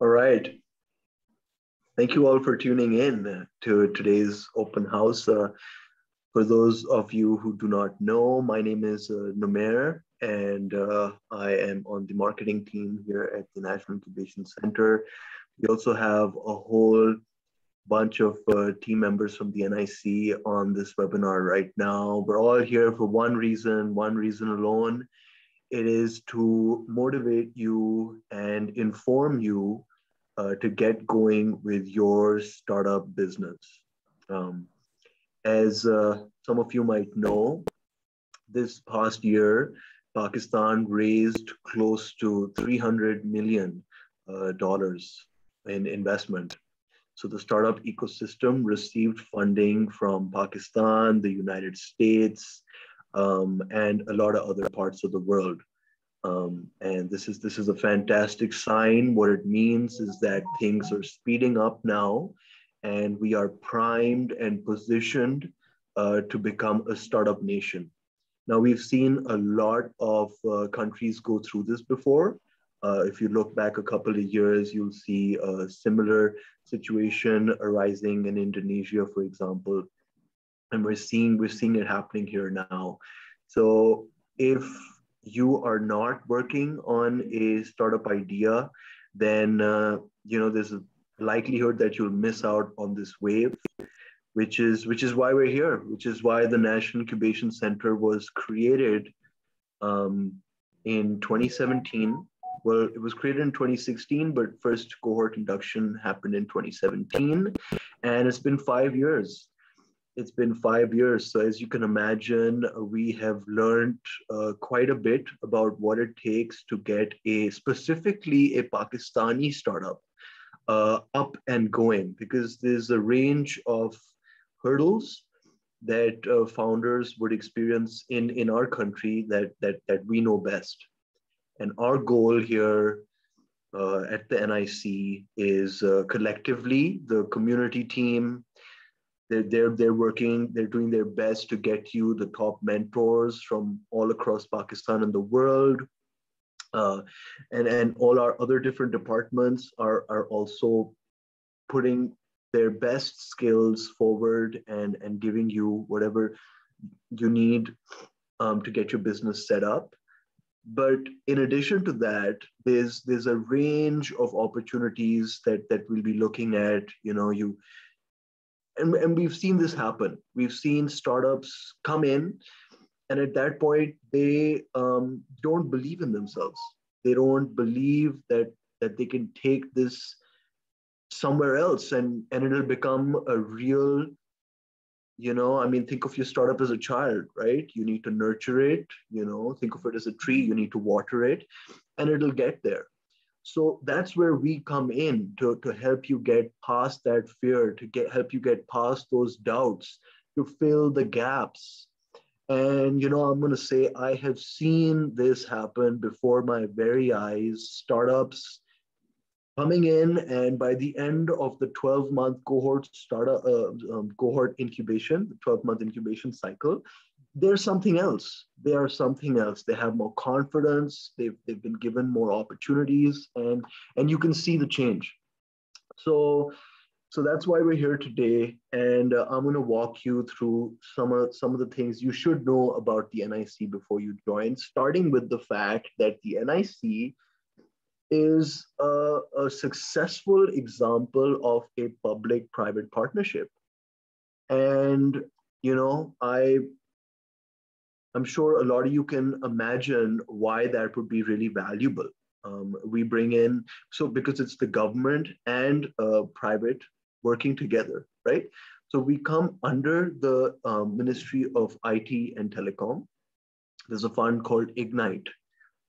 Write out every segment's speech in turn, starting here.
All right. Thank you all for tuning in to today's open house. Uh, for those of you who do not know, my name is uh, Numair, and uh, I am on the marketing team here at the National Incubation Center. We also have a whole bunch of uh, team members from the NIC on this webinar right now. We're all here for one reason, one reason alone. It is to motivate you and inform you uh, to get going with your startup business. Um, as uh, some of you might know, this past year, Pakistan raised close to 300 million uh, dollars in investment. So the startup ecosystem received funding from Pakistan, the United States, um, and a lot of other parts of the world. Um, and this is this is a fantastic sign. What it means is that things are speeding up now, and we are primed and positioned uh, to become a startup nation. Now we've seen a lot of uh, countries go through this before. Uh, if you look back a couple of years, you'll see a similar situation arising in Indonesia, for example, and we're seeing we're seeing it happening here now. So if you are not working on a startup idea, then uh, you know there's a likelihood that you'll miss out on this wave, which is which is why we're here, which is why the National Incubation Center was created um, in 2017. Well, it was created in 2016, but first cohort induction happened in 2017, and it's been five years it's been five years. So as you can imagine, we have learned uh, quite a bit about what it takes to get a specifically a Pakistani startup uh, up and going because there's a range of hurdles that uh, founders would experience in, in our country that, that, that we know best. And our goal here uh, at the NIC is uh, collectively, the community team, they're, they're, they're working, they're doing their best to get you the top mentors from all across Pakistan and the world. Uh, and, and all our other different departments are, are also putting their best skills forward and, and giving you whatever you need um, to get your business set up. But in addition to that, there's there's a range of opportunities that that we'll be looking at. You know, you and, and we've seen this happen. We've seen startups come in, and at that point, they um, don't believe in themselves. They don't believe that that they can take this somewhere else, and and it'll become a real. You know, I mean, think of your startup as a child, right? You need to nurture it. You know, think of it as a tree. You need to water it, and it'll get there so that's where we come in to, to help you get past that fear, to get help you get past those doubts, to fill the gaps. And you know, I'm gonna say I have seen this happen before my very eyes. Startups coming in, and by the end of the 12-month cohort startup uh, um, cohort incubation, the 12-month incubation cycle, they're something else. They are something else. They have more confidence. They've, they've been given more opportunities and, and you can see the change. So, so that's why we're here today. And uh, I'm going to walk you through some of, some of the things you should know about the NIC before you join, starting with the fact that the NIC is a, a successful example of a public-private partnership. And you know, I I'm sure a lot of you can imagine why that would be really valuable. Um, we bring in, so because it's the government and uh, private working together, right? So we come under the um, Ministry of IT and Telecom. There's a fund called Ignite,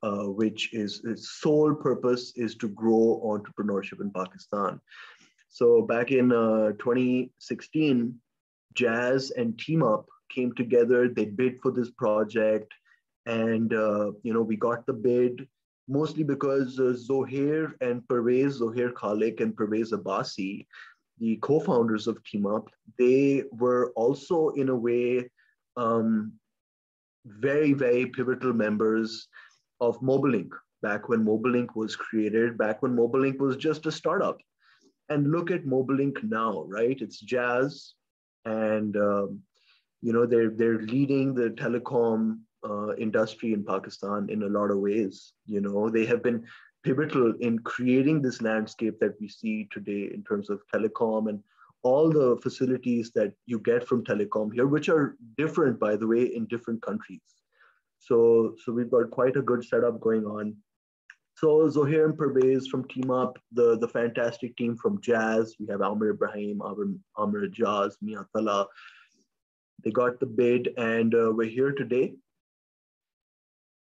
uh, which is its sole purpose is to grow entrepreneurship in Pakistan. So back in uh, 2016, Jazz and Team Up came together. They bid for this project, and uh, you know we got the bid mostly because uh, Zohair and Pervez, Zohair Khaliq and Pervez Abbasi, the co-founders of Team Up, they were also in a way um, very very pivotal members of Mobilink. back when Mobilink was created, back when Mobilink was just a startup. And look at Mobilink now, right? It's Jazz, and um, you know they're they're leading the telecom uh, industry in Pakistan in a lot of ways. You know they have been pivotal in creating this landscape that we see today in terms of telecom and all the facilities that you get from telecom here, which are different, by the way, in different countries. So, so we've got quite a good setup going on. So Zohair and Pervez from Team Up, the, the fantastic team from Jazz. We have Amir Ibrahim, Amir, Amir Jazz, Mia Tala. They got the bid and uh, we're here today.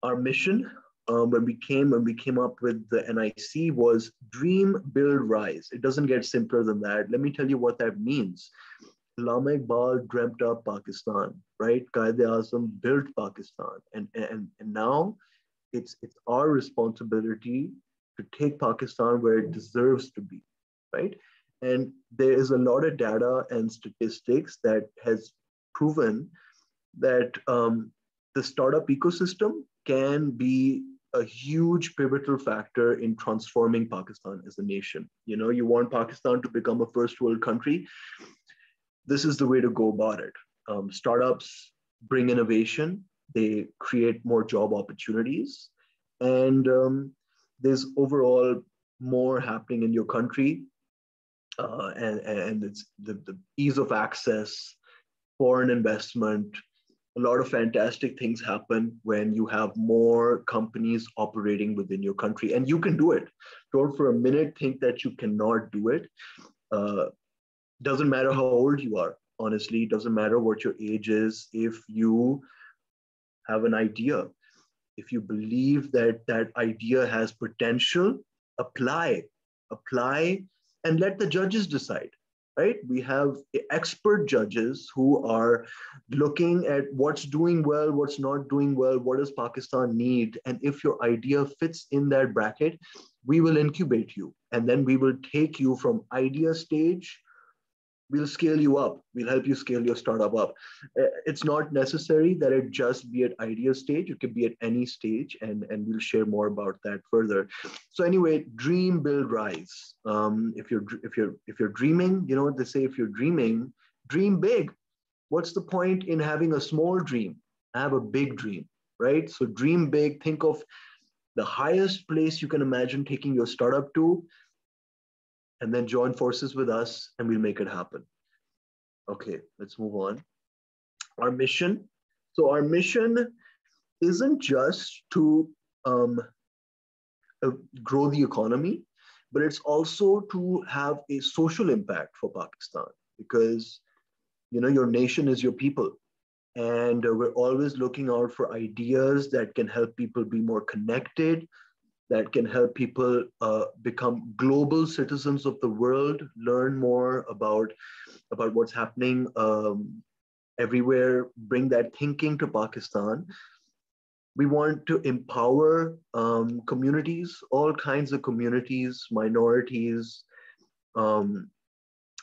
Our mission um, when we came when we came up with the NIC was dream, build, rise. It doesn't get simpler than that. Let me tell you what that means. Allama Iqbal dreamt up Pakistan, right? Qaid Azam built Pakistan, and, and and now it's it's our responsibility to take Pakistan where it deserves to be, right? And there is a lot of data and statistics that has proven that um, the startup ecosystem can be a huge pivotal factor in transforming Pakistan as a nation. You know, you want Pakistan to become a first world country. This is the way to go about it. Um, startups bring innovation, they create more job opportunities, and um, there's overall more happening in your country. Uh, and, and it's the, the ease of access, foreign investment, a lot of fantastic things happen when you have more companies operating within your country and you can do it. Don't for a minute think that you cannot do it. Uh, doesn't matter how old you are honestly doesn't matter what your age is if you have an idea if you believe that that idea has potential apply apply and let the judges decide right? We have expert judges who are looking at what's doing well, what's not doing well, what does Pakistan need? And if your idea fits in that bracket, we will incubate you. And then we will take you from idea stage we'll scale you up. We'll help you scale your startup up. Uh, it's not necessary that it just be at idea stage. It could be at any stage and and we'll share more about that further. So anyway dream build rise. Um, if you're if you're if you're dreaming you know what they say if you're dreaming dream big. What's the point in having a small dream? Have a big dream right? So dream big think of the highest place you can imagine taking your startup to and then join forces with us and we'll make it happen. Okay, let's move on. Our mission. So, our mission isn't just to um, uh, grow the economy, but it's also to have a social impact for Pakistan because you know your nation is your people and uh, we're always looking out for ideas that can help people be more connected that can help people uh, become global citizens of the world, learn more about, about what's happening um, everywhere, bring that thinking to Pakistan. We want to empower um, communities, all kinds of communities, minorities. Um,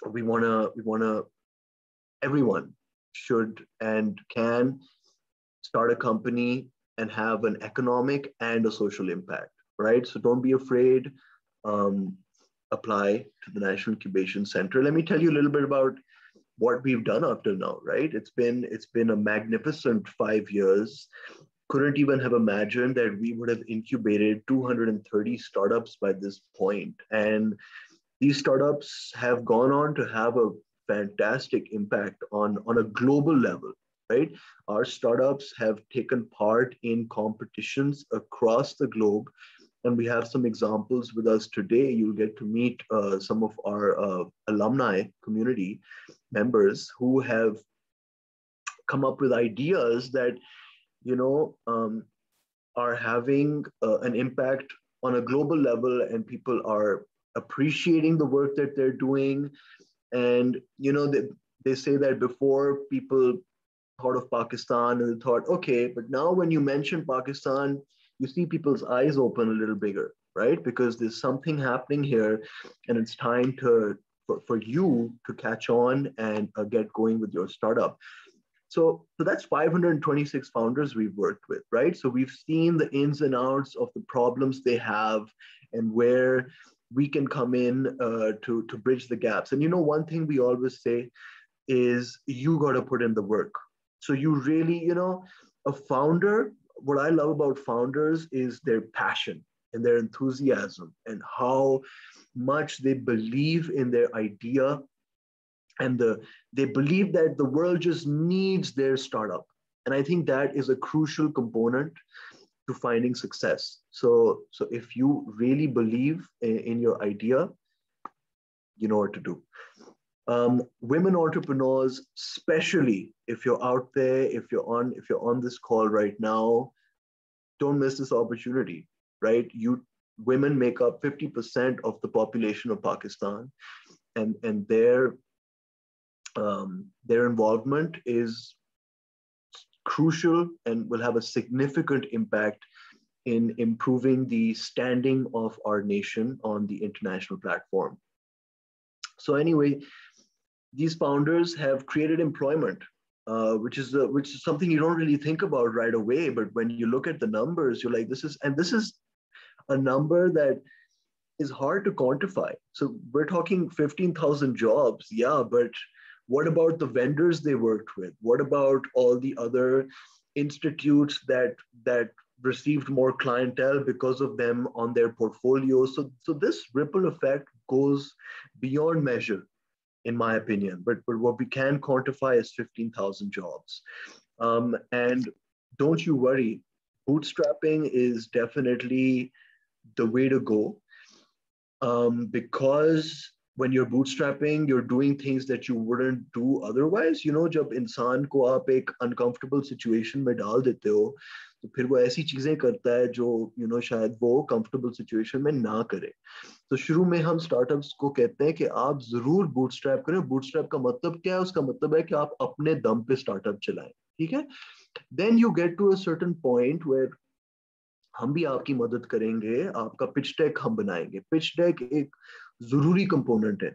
we want to, we want to, everyone should and can start a company and have an economic and a social impact right? So don't be afraid. Um, apply to the National Incubation Center. Let me tell you a little bit about what we've done up till now, right? It's been it's been a magnificent five years. Couldn't even have imagined that we would have incubated 230 startups by this point. And these startups have gone on to have a fantastic impact on, on a global level right? Our startups have taken part in competitions across the globe and we have some examples with us today. You'll get to meet uh, some of our uh, alumni community members who have come up with ideas that, you know, um, are having uh, an impact on a global level and people are appreciating the work that they're doing. And, you know, they, they say that before people thought of Pakistan and thought, okay, but now when you mention Pakistan, you see people's eyes open a little bigger, right? Because there's something happening here, and it's time to for, for you to catch on and uh, get going with your startup. So, so that's 526 founders we've worked with, right? So we've seen the ins and outs of the problems they have and where we can come in uh, to, to bridge the gaps. And you know, one thing we always say is you got to put in the work. So you really, you know, a founder, what I love about founders is their passion and their enthusiasm and how much they believe in their idea and the, they believe that the world just needs their startup. And I think that is a crucial component to finding success. So, so if you really believe in, in your idea, you know what to do. Um, women entrepreneurs, especially if you're out there, if you're on, if you're on this call right now, don't miss this opportunity, right? You women make up 50% of the population of Pakistan, and and their um, their involvement is crucial and will have a significant impact in improving the standing of our nation on the international platform. So anyway, these founders have created employment, uh, which is a, which is something you don't really think about right away. But when you look at the numbers, you're like, this is and this is a number that is hard to quantify. So we're talking 15,000 jobs, yeah, but what about the vendors they worked with? What about all the other institutes that that received more clientele because of them on their portfolio? So, so this ripple effect goes beyond measure, in my opinion. But, but what we can quantify is 15,000 jobs. Um, and don't you worry, bootstrapping is definitely the way to go um, because when you're bootstrapping you're doing things that you wouldn't do otherwise you know जब इंसान को आप एक uncomfortable situation में डाल देते हो तो फिर वो ऐसी चीज़ें करता है जो यू you नो know, शायद वो कंफर्टेबल सिचुएशन में ना करे। तो शुरू में हम स्टार्टअप्स को कहते हैं कि आप ज़रूर बूटस्ट्रैप करें। बूटस्ट्रैप का मतलब क्या है? उसका मतलब है कि आप अपने दम पे स्टार्टअप चलाएँ ठीक है? Then you get to a certain point where हम भी आपकी मदद करेंगे आपका पिच डेक हम बनाएँगे। पिच डेक एक ज़रूरी कंपोनेंट है।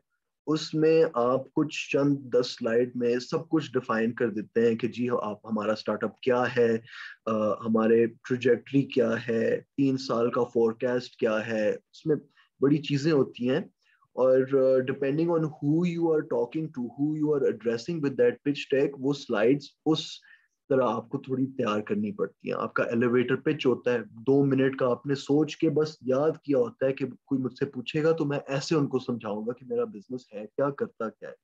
उसमें आप कुछ चंद दस स्लाइड में सब कुछ डिफाइन कर देते हैं कि जी आप हमारा स्टार्टअप क्या है? आ, हमारे प्रोजेक्ट्री क्या है? तीन साल का फोरकास्ट क्या है? उसमें बड़ी चीज़ें होती हैं और depending on who you are talking to who you are addressing with that pitch deck वो स्लाइड्स उस तरह आपको थोड़ी तैयार करनी पड़ती है। आपका एलिवेटर पिच होता है, दो मिनट का आपने सोच के बस याद किया होता है कि कोई मुझसे पूछेगा तो मैं ऐसे उनको समझाऊँगा कि मेरा बिज़नेस है क्या, करता क्या है।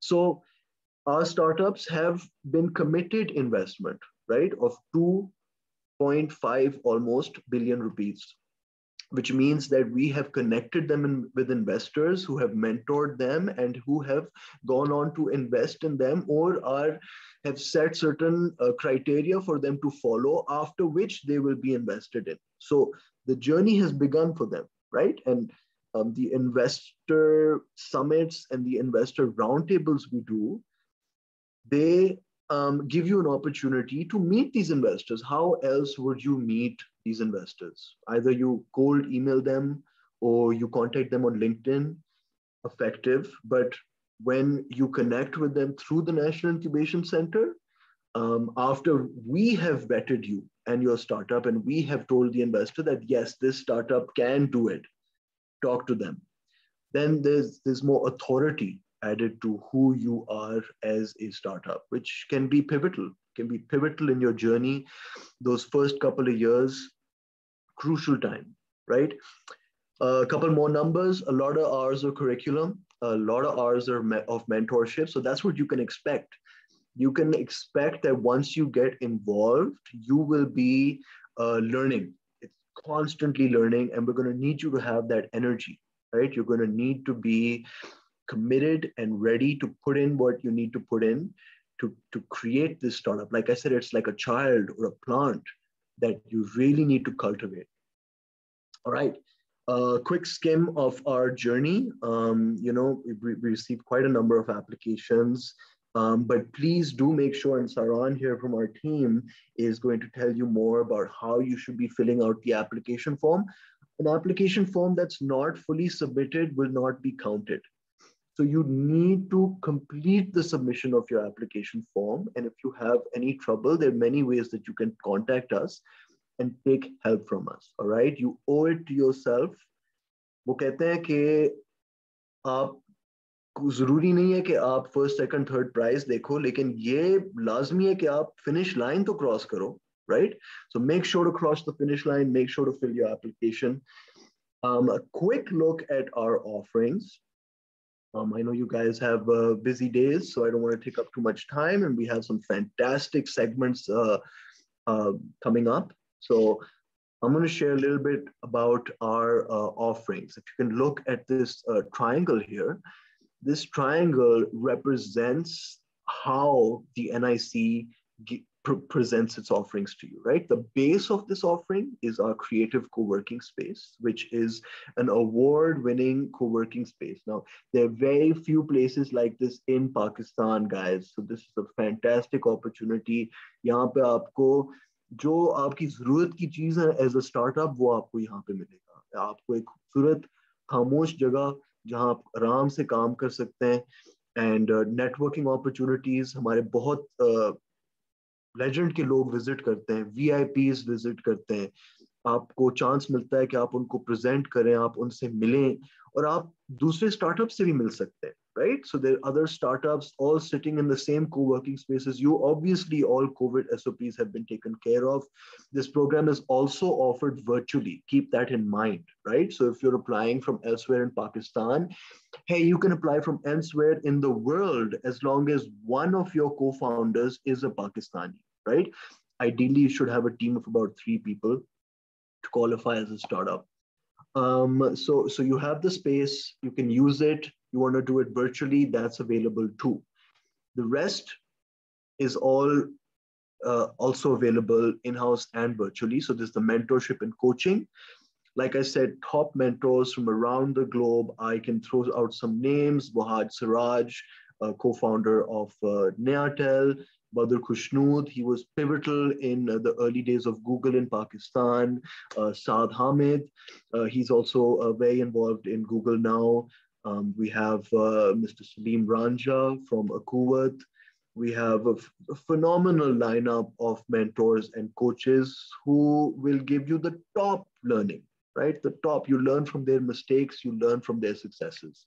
सो our startups have been committed investment, right, of 2.5 almost billion rupees which means that we have connected them in, with investors who have mentored them and who have gone on to invest in them or are have set certain uh, criteria for them to follow after which they will be invested in so the journey has begun for them right and um, the investor summits and the investor roundtables we do they um, give you an opportunity to meet these investors. How else would you meet these investors? Either you cold email them or you contact them on LinkedIn, effective. But when you connect with them through the National Incubation Center, um, after we have vetted you and your startup, and we have told the investor that yes, this startup can do it, talk to them. Then there's there's more authority added to who you are as a startup, which can be pivotal, can be pivotal in your journey. Those first couple of years, crucial time, right? A couple more numbers, a lot of hours of curriculum, a lot of hours of, of mentorship. So that's what you can expect. You can expect that once you get involved, you will be uh, learning. It's constantly learning, and we're going to need you to have that energy, right? You're going to need to be committed and ready to put in what you need to put in to, to create this startup. Like I said, it's like a child or a plant that you really need to cultivate. All right. A quick skim of our journey. Um, you know, we, we received quite a number of applications, um, but please do make sure, and Saran here from our team is going to tell you more about how you should be filling out the application form. An application form that's not fully submitted will not be counted. So you need to complete the submission of your application form. And if you have any trouble, there are many ways that you can contact us and take help from us. All right. You owe it to yourself. वो कहते हैं कि आप जरूरी नहीं है कि आप फर्स्ट सेकंड थर्ड प्राइज देखो लेकिन ये लाजमी है कि आप फिनिश लाइन तो क्रॉस करो right so make sure to cross the finish line make sure to fill your application um, a quick look at our offerings um, I know you guys have uh, busy days, so I don't want to take up too much time. And we have some fantastic segments uh, uh, coming up. So I'm going to share a little bit about our uh, offerings. If you can look at this uh, triangle here, this triangle represents how the NIC pr- presents its offerings to you, right? The base of this offering is our creative co-working space, which is an award-winning co-working space. Now, there are very few places like this in Pakistan, guys. So this is a fantastic opportunity. यहाँ पे आपको जो आपकी जरूरत की चीज है as a startup वो आपको यहाँ पे मिलेगा आपको एक खूबसूरत खामोश जगह जहाँ आप आराम से काम कर सकते हैं एंड नेटवर्किंग अपॉर्चुनिटीज हमारे बहुत लेजेंड के लोग विज़िट करते हैं वी विज़िट करते हैं। आपको चांस मिलता है कि आप उनको प्रेजेंट करें, आप उनसे मिलें और आप दूसरे स्टार्टअप से भी मिल सकते हैं। Right? So there are other startups all sitting in the same co-working spaces. You obviously all COVID SOPs have been taken care of. This program is also offered virtually. Keep that in mind, right? So if you're applying from elsewhere in Pakistan, hey, you can apply from elsewhere in the world as long as one of your co-founders is a Pakistani, right? Ideally, you should have a team of about three people to qualify as a startup. Um, so, so you have the space, you can use it you want to do it virtually, that's available too. The rest is all uh, also available in-house and virtually. So there's the mentorship and coaching. Like I said, top mentors from around the globe. I can throw out some names. Wahaj Siraj, uh, co-founder of uh, Nayatel, Badr Khushnood, he was pivotal in uh, the early days of Google in Pakistan. Uh, Saad Hamid, uh, he's also uh, very involved in Google now. Um, we have uh, Mr. Salim Ranja from Akhuwat. We have a, phenomenal lineup of mentors and coaches who will give you the top learning, right? The top. You learn from their mistakes, you learn from their successes.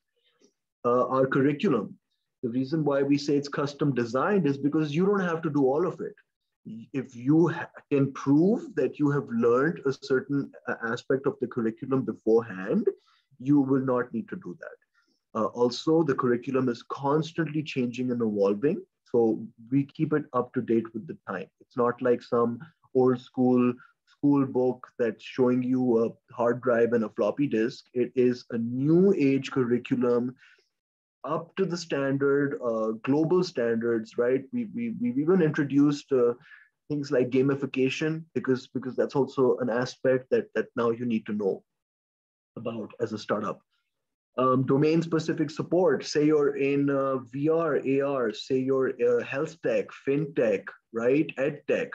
Uh, our curriculum, the reason why we say it's custom designed is because you don't have to do all of it. If you can prove that you have learned a certain uh, aspect of the curriculum beforehand, you will not need to do that. Uh, also, the curriculum is constantly changing and evolving. So we keep it up to date with the time. It's not like some old school school book that's showing you a hard drive and a floppy disk. It is a new age curriculum up to the standard, uh, global standards, right? We, we, we've even introduced uh, things like gamification because, because that's also an aspect that, that now you need to know about as a startup um, domain specific support. Say you're in uh, VR, AR, say you're uh, health tech, fintech, right? Ed tech.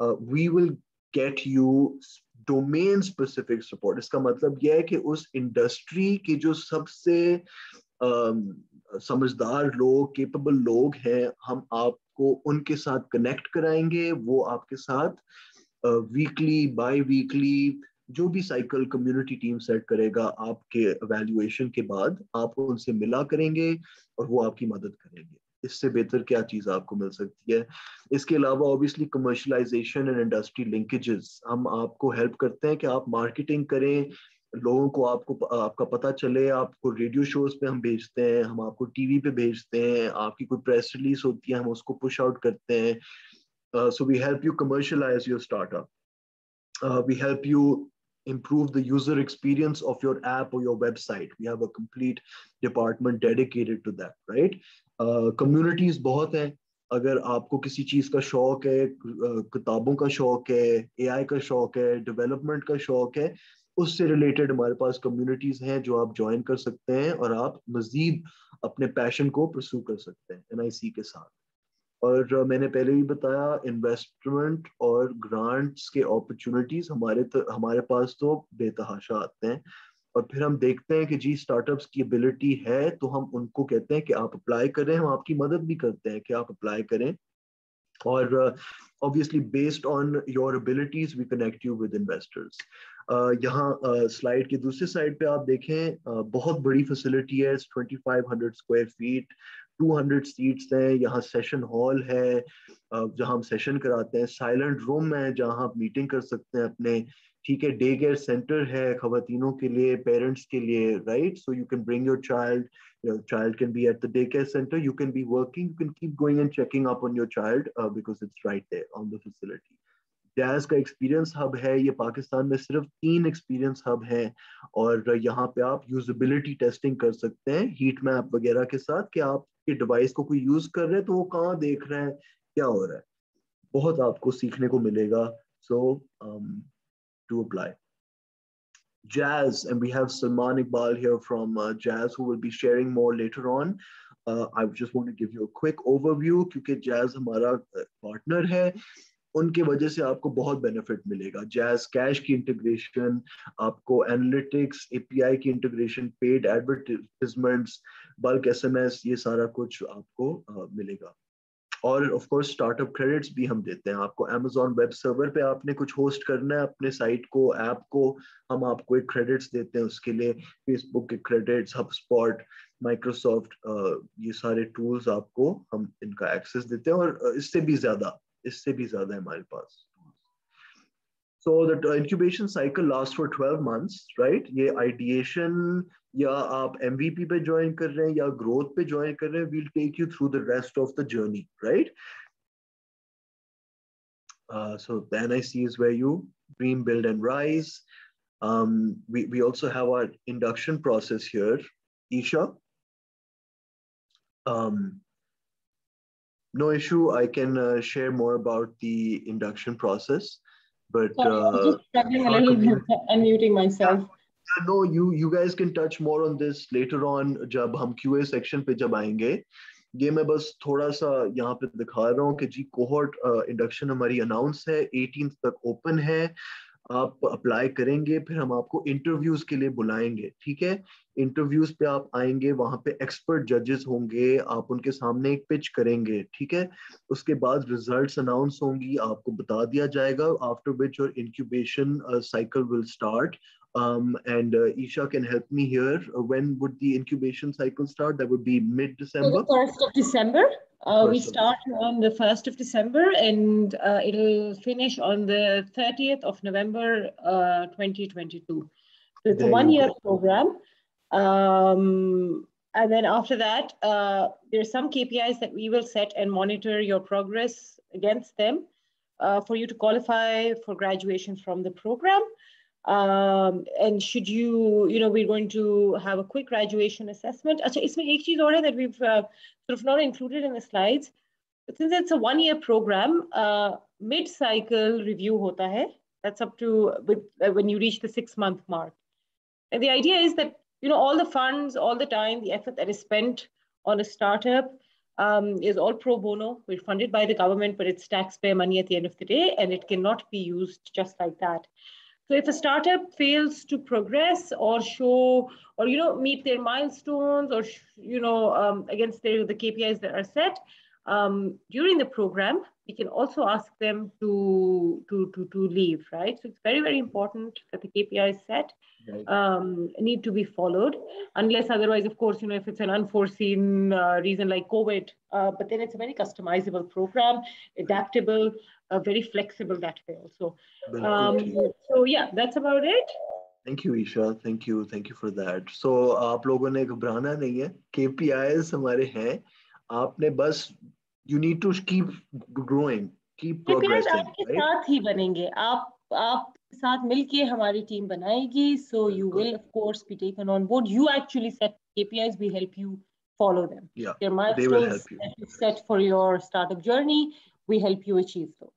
Uh, we will get you domain specific support. इसका मतलब यह है कि उस um, समझदार लोग capable लोग हैं हम आपको उनके साथ कनेक्ट कराएँगे वो आपके साथ वीकली बाई वीकली जो भी साइकिल कम्युनिटी टीम सेट करेगा, आपके एवेल्युएशन के बाद आप उनसे मिला करेंगे और वो आपकी मदद करेंगे। इससे बेहतर क्या चीज़ आपको मिल सकती है? इसके अलावा obviously commercialization and industry linkages हम आपको हेल्प करते हैं कि आप मार्केटिंग करें, लोगों को आपको आपका पता चले, आपको रेडियो शोज़ पे हम भेजते हैं, हम आपको टीवी पे भेजते हैं, आपकी कोई प्रेस रिलीज़ होती है, हम उसको पुश आउट करते हैं। So we help you commercialize your startup we help you improve the user experience of your app or your website. We have a complete department dedicated to that, right? Uh, communities बहुत हैं अगर आपको किसी चीज़ का शौक है किताबों का शौक है एआई का शौक है डेवलपमेंट का शौक है उससे रिलेटेड हमारे पास कम्युनिटीज हैं जो आप ज्वाइन कर सकते हैं और आप मजीद अपने पैशन को प्रसू कर सकते हैं एनआईसी के साथ और मैंने पहले भी बताया इन्वेस्टमेंट और ग्रांट्स के अपॉर्चुनिटीज़ हमारे तो, हमारे पास तो बेतहाशा आते हैं। और फिर हम देखते हैं कि जी स्टार्टअप्स की एबिलिटी है तो हम उनको कहते हैं कि आप अप्लाई करें हम आपकी मदद भी करते हैं कि आप अप्लाई करें। और obviously based on your abilities we connect you with investors यहाँ स्लाइड के दूसरे साइड पे आप देखें uh, बहुत बड़ी फैसिलिटी है 2500 स्क्वायर फीट 200 सीट्स हैं यहाँ सेशन हॉल है जहाँ हम सेशन कराते हैं साइलेंट रूम है जहाँ आप मीटिंग कर सकते हैं अपने ठीक है डे केयर सेंटर है खातनों के लिए पेरेंट्स के लिए right so you can bring your child your child can be at the daycare center you can be working you can keep going and checking up on your child uh, because it's right there on the facility. Jazz का experience hub है ये पाकिस्तान में सिर्फ़ तीन experience hub है और यहाँ पे आप यूजेबिलिटी टेस्टिंग कर सकते हैं हीट मैप वगैरह के साथ कि आपके डिवाइस को कोई यूज़ कर रहे हैं तो वो कहाँ देख रहे हैं क्या हो रहा है बहुत आपको सीखने को मिलेगा so to apply Jazz, and we have Salman Iqbal here from uh, Jazz who will be sharing more later on. Uh, I just want to give you a quick overview क्योंकि Jazz हमारा partner है उनके वजह से आपको बहुत benefit मिलेगा। Jazz cash की इंटीग्रेशन आपको एनालिटिक्स एपीआई की integration paid advertisements bulk SMS ये सारा कुछ आपको uh, मिलेगा। और ऑफ़ कोर्स स्टार्टअप क्रेडिट्स भी हम देते हैं। आपको अमेजोन वेब सर्वर पे आपने कुछ होस्ट करना है अपने साइट को ऐप को हम आपको एक क्रेडिट्स देते हैं उसके लिए। फेसबुक के क्रेडिट्स हब स्पॉट माइक्रोसॉफ्ट ये सारे टूल्स आपको हम इनका एक्सेस देते हैं और इससे भी ज़्यादा इससे भी ज्यादा है हमारे पास So the incubation cycle lasts for 12 months, right? ये ideation या आप MVP पे ज्वाइन कर रहे हैं या ग्रोथ पे ज्वाइन कर रहे हैं we'll take you through the rest of the journey, right? Uh, so the NIC is where you dream, build, and rise. Um, we, we also have our induction process here. Isha? Um, no issue. I can uh, share more about the induction process. But Sorry, uh, just struggling a little bit unmuting myself. Yeah, no, you you guys can touch more on this later on जब हम QA section पे जब आएंगे ये मैं बस थोड़ा सा यहाँ पे दिखा रहा हूँ कि जी कोहर्ट इंडक्शन हमारी अनाउंस है 18 तक ओपन है आप अप्लाई करेंगे, फिर हम आपको इंटरव्यूज़ के लिए बुलाएँगे, ठीक है? इंटरव्यूज़ पे आप आएँगे, वहाँ पे एक्सपर्ट जजेस होंगे, आप उनके सामने एक पिच करेंगे, ठीक है? उसके बाद रिजल्ट्स अनाउंस होंगी, आपको बता दिया जाएगा आफ्टर विच और incubation cycle will start Um, and uh, Isha can help me here. Uh, when would the incubation cycle start? That would be mid December. First of December. Uh, we start on the 1st of December and uh, it'll finish on the 30th of November uh, 2022. So it's there a one year program. Um, and then after that, uh, there's some KPIs that we will set and monitor your progress against them uh, for you to qualify for graduation from the program Um, and should you, you know, we're going to have a quick graduation assessment. अच्छा इसमें एक चीज और है that we've uh, sort of not included in the slides. But since it's a one-year program, uh, mid-cycle review hota hai. That's up to with, uh, when you reach the six-month mark. And the idea is that you know all the funds, all the time, the effort that is spent on a startup um, is all pro bono. We're funded by the government, but it's taxpayer money at the end of the day, and it cannot be used just like that. So if a startup fails to progress or show or you know meet their milestones or you know um, against their, the KPIs that are set um, during the program, we can also ask them to, to, to, to leave, right? So it's very, very important that the KPIs set right. um, need to be followed, unless otherwise, of course, you know, if it's an unforeseen uh, reason like COVID, uh, but then it's a very customizable program, adaptable, uh, very flexible that way also. Um, so yeah, that's about it. Thank you, Isha. Thank you. Thank you for that. So आप लोगों ने घबराना नहीं है KPIs हमारे हैं आपने बस you need to keep growing keep progressing साथ ही बनेंगे। आप आप साथ मिलके हमारी टीम बनाएगी so you will of course be taken on board you actually set KPIs we help you follow them their milestones set for your startup journey we help you achieve दो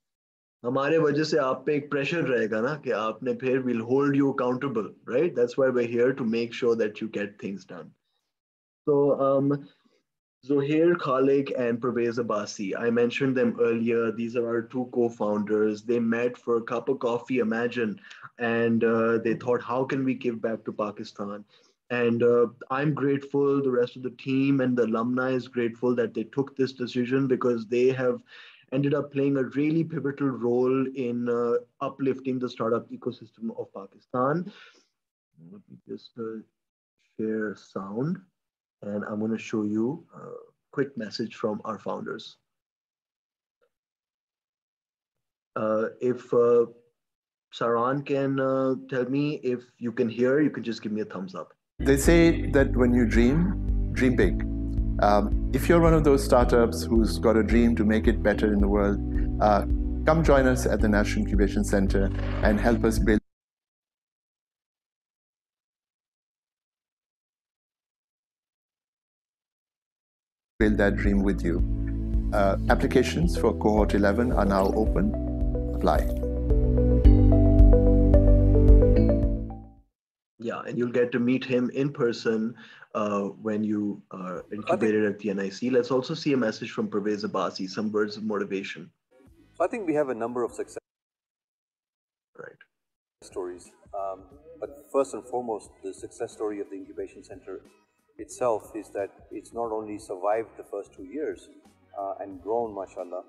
हमारे वजह से आप पे एक प्रेशर रहेगा ना कि आपने फिर will hold you accountable right that's why we are here to make sure that you get things done so Zohair Khaliq and Pervez Abbasi. I mentioned them earlier. These are our two co-founders. They met for a cup of coffee, imagine, and uh, they thought, how can we give back to Pakistan? And uh, I'm grateful, the rest of the team and the alumni is grateful that they took this decision because they have ended up playing a really pivotal role in uh, uplifting the startup ecosystem of Pakistan. Let me just uh, share sound and I'm going to show you a quick message from our founders. Uh, if uh, Saran can uh, tell me if you can hear, you can just give me a thumbs up. They say that when you dream, dream big. Um, if you're one of those startups who's got a dream to make it better in the world, uh, come join us at the National Incubation Center and help us build. Build that dream with you. Uh, applications for cohort 11 are now open. Apply. Yeah, and you'll get to meet him in person uh, when you are incubated at the NIC. Let's also see a message from Pervez Abbasi, some words of motivation. So I think we have a number of success right. stories. Um, but first and foremost, the success story of the incubation center itself is that it's not only survived the first two years uh, and grown, mashallah,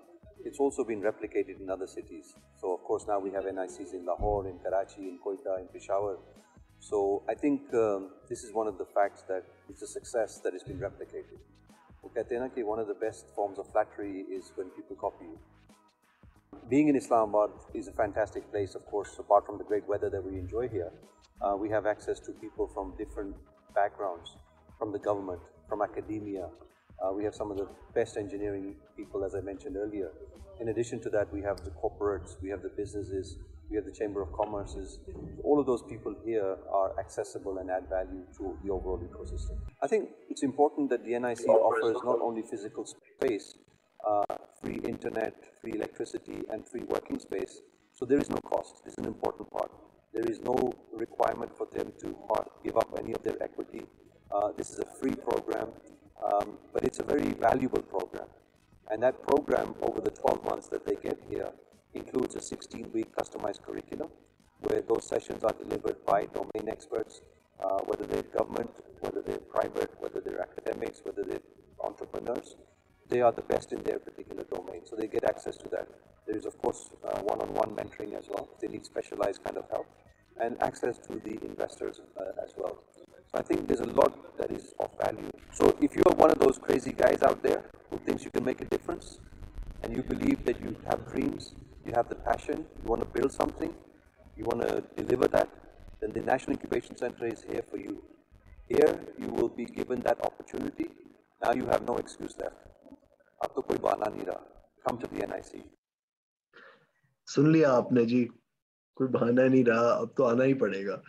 it's also been replicated in other cities. So, of course, now we have NICs in Lahore, in Karachi, in Quetta, in Peshawar. So, I think um, this is one of the facts that it's a success that has been replicated. one of the best forms of flattery is when people copy you. Being in Islamabad is a fantastic place, of course, apart from the great weather that we enjoy here. Uh, we have access to people from different backgrounds from the government, from academia. Uh, we have some of the best engineering people, as I mentioned earlier. In addition to that, we have the corporates, we have the businesses, we have the Chamber of Commerces. All of those people here are accessible and add value to the overall ecosystem. I think it's important that the NIC offers not only physical space, uh, free internet, free electricity, and free working space. So there is no cost. This is an important part. There is no requirement for them to give up any of their equity uh, this is a free program, um, but it's a very valuable program. And that program, over the 12 months that they get here, includes a 16-week customized curriculum, where those sessions are delivered by domain experts, uh, whether they're government, whether they're private, whether they're academics, whether they're entrepreneurs. They are the best in their particular domain, so they get access to that. There is, of course, uh, one-on-one -on -one mentoring as well. They need specialized kind of help, and access to the investors uh, as well. I think there's a lot that is of value. So if you're one of those crazy guys out there who thinks you can make a difference, and you believe that you have dreams, you have the passion, you want to build something, you want to deliver that, then the National Incubation Center is here for you. Here, you will be given that opportunity. Now you have no excuse left. अब तो कोई बहाना नहीं रहा. Come to the NIC. सुन लिया आपने जी कोई बहाना नहीं रहा अब तो आना ही पड़ेगा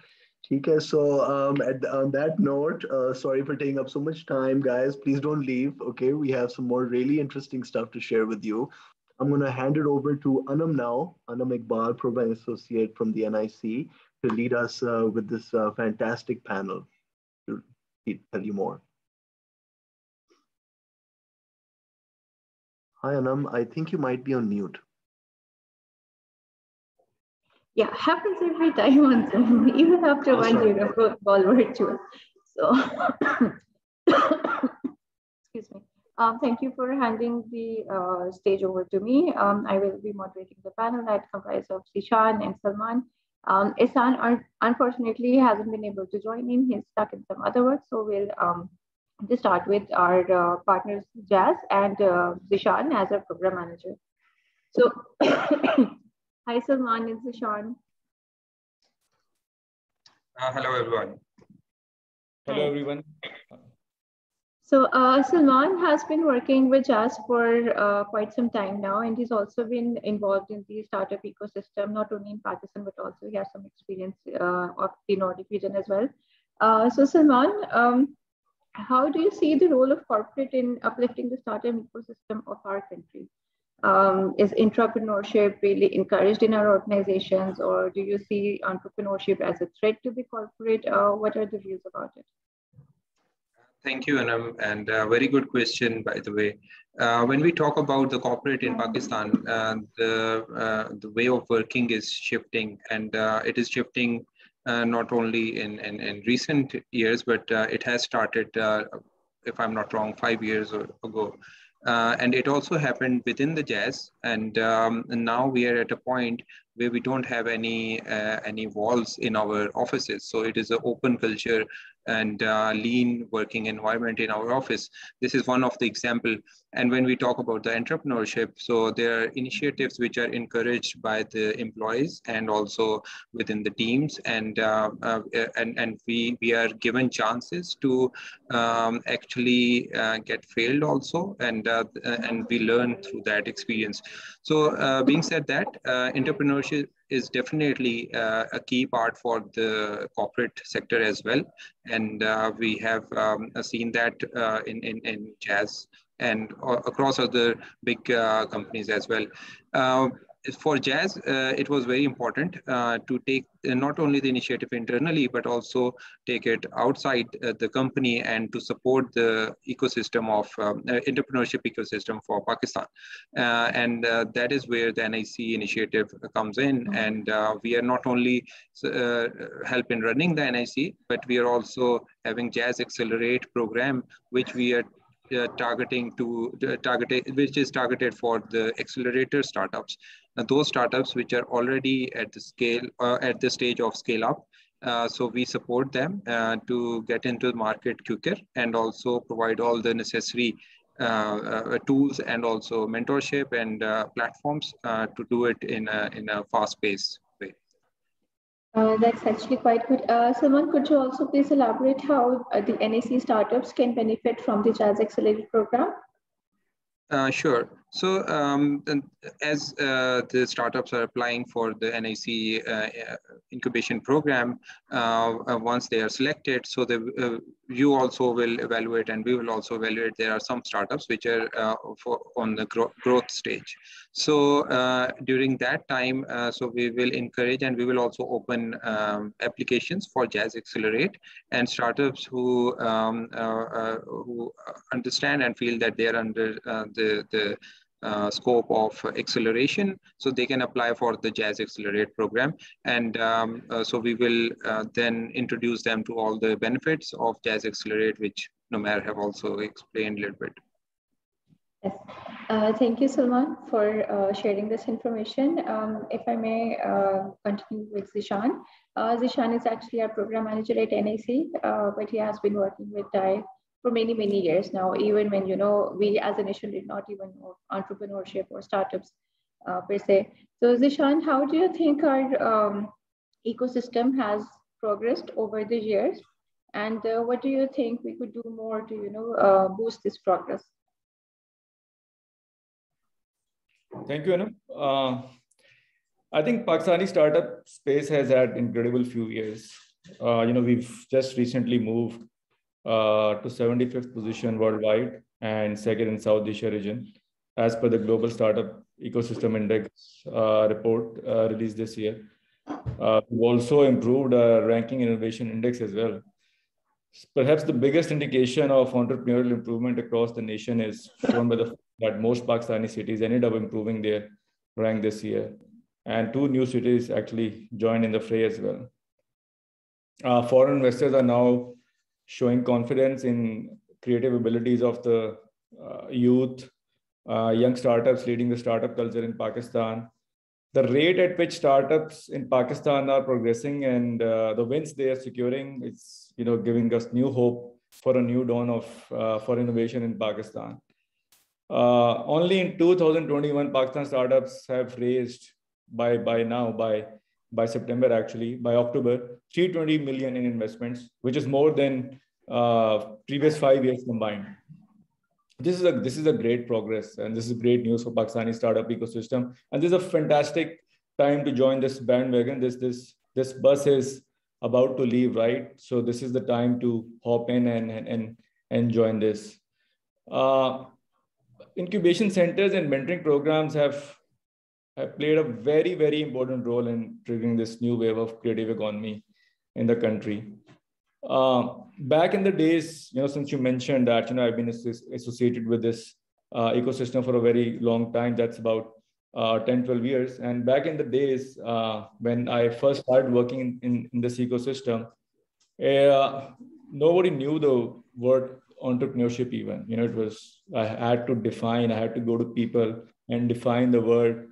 Okay, so um, on that note, uh, sorry for taking up so much time, guys. Please don't leave. Okay, we have some more really interesting stuff to share with you. I'm going to hand it over to Anam now, Anam Iqbal, Program Associate from the NIC, to lead us uh, with this uh, fantastic panel to tell you more. Hi, Anam. I think you might be on mute yeah, happens every time on Zoom, even after oh, one year of call virtual. So, excuse me. Um, thank you for handing the uh, stage over to me. Um, I will be moderating the panel that comprises of Zishan and Salman. Um, Ihsan unfortunately hasn't been able to join in. He's stuck in some other work. So we'll um, just start with our uh, partners, Jazz and uh, Zishan as our program manager. So Hi, Salman. It's Sean. Uh, hello, everyone. Hello, Hi. everyone. So uh, Salman has been working with us for uh, quite some time now, and he's also been involved in the startup ecosystem, not only in Pakistan, but also he has some experience uh, of the Nordic region as well. Uh, so Salman, um, how do you see the role of corporate in uplifting the startup ecosystem of our country? Um, is entrepreneurship really encouraged in our organizations or do you see entrepreneurship as a threat to the corporate uh, what are the views about it Thank you, Anam, and a very good question, by the way. Uh, when we talk about the corporate in Pakistan, uh, the, uh, the way of working is shifting, and uh, it is shifting uh, not only in, in, in, recent years, but uh, it has started, if I'm not wrong, five years ago. And it also happened within the jazz, and, um, and, now we are at a point where we don't have any any walls in our offices. So it is an open culture and uh, lean working environment in our office. This is one of the example. And when we talk about the entrepreneurship, so there are initiatives which are encouraged by the employees and also within the teams. And uh, uh, and and we we are given chances to um, actually uh, get failed also, and uh, and we learn through that experience. So uh, being said that, entrepreneurship is definitely uh, a key part for the corporate sector as well. And uh, we have um, seen that uh, in, in, in Jazz and across other big uh, companies as well. For Jazz, uh, it was very important uh, to take uh, not only the initiative internally, but also take it outside the company and to support the ecosystem of um, uh, entrepreneurship ecosystem for Pakistan. Uh, and that is where the NIC initiative comes in. Mm-hmm. And we are not only help in running the NIC, but we are also having Jazz Accelerate program, which we are uh, targeting to uh, target which is targeted for the accelerator startups those startups which are already at the scale uh, at the stage of scale up uh, so we support them uh, to get into the market quicker and also provide all the necessary uh, tools and also mentorship and platforms to do it in a, in a fast pace uh, that's actually quite good. Uh, Salman, could you also please elaborate how uh, the NAC startups can benefit from the Jazz Accelerator program? Uh, sure. So um, as uh, the startups are applying for the NIC uh, incubation program, uh, uh, once they are selected, so the, uh, you also will evaluate and we will also evaluate. There are some startups which are for, on the gro growth stage. So during that time, so we will encourage and we will also open um, applications for Jazz Accelerate and startups who um, who understand and feel that they are under the the uh, scope of acceleration. So they can apply for the Jazz Accelerate program. And um, uh, so we will uh, then introduce them to all the benefits of Jazz Accelerate, which Numair have also explained a little bit. Yes. Uh, thank you, Salman, for uh, sharing this information. Um, if I may uh, continue with Zishan. Zishan is actually our program manager at NIC, but he has been working with DIE for many, many years now, even when, you know, we as a nation did not even know entrepreneurship or startups uh, per se. So Zishan, how do you think our um, ecosystem has progressed over the years? And uh, what do you think we could do more to, you know, uh, boost this progress? Thank you, Anna. Uh, I think Pakistani startup space has had incredible few years. Uh, you know, we've just recently moved uh, to 75th position worldwide and second in South Asia region, as per the Global Startup Ecosystem Index uh, report uh, released this year. Uh, we've also improved our ranking innovation index as well. Perhaps the biggest indication of entrepreneurial improvement across the nation is shown by the fact that most Pakistani cities ended up improving their rank this year. And two new cities actually joined in the fray as well. Uh, foreign investors are now showing confidence in creative abilities of the uh, youth, uh, young startups leading the startup culture in Pakistan. The rate at which startups in Pakistan are progressing and uh, the wins they are securing is, you know, giving us new hope for a new dawn of uh, for innovation in Pakistan. Uh, only in 2021, Pakistan startups have raised by by now by by September, actually, by October, 320 million in investments, which is more than uh, previous five years combined. This is a this is a great progress, and this is great news for Pakistani startup ecosystem. And this is a fantastic time to join this bandwagon. This this this bus is about to leave, right? So this is the time to hop in and and and join this. Uh, incubation centers and mentoring programs have have played a very, very important role in triggering this new wave of creative economy in the country. Uh, back in the days, you know, since you mentioned that, you know, I've been associated with this uh, ecosystem for a very long time. That's about uh, 10, 12 years. And back in the days uh, when I first started working in, in, in this ecosystem, uh, nobody knew the word entrepreneurship even. You know, it was, I had to define, I had to go to people and define the word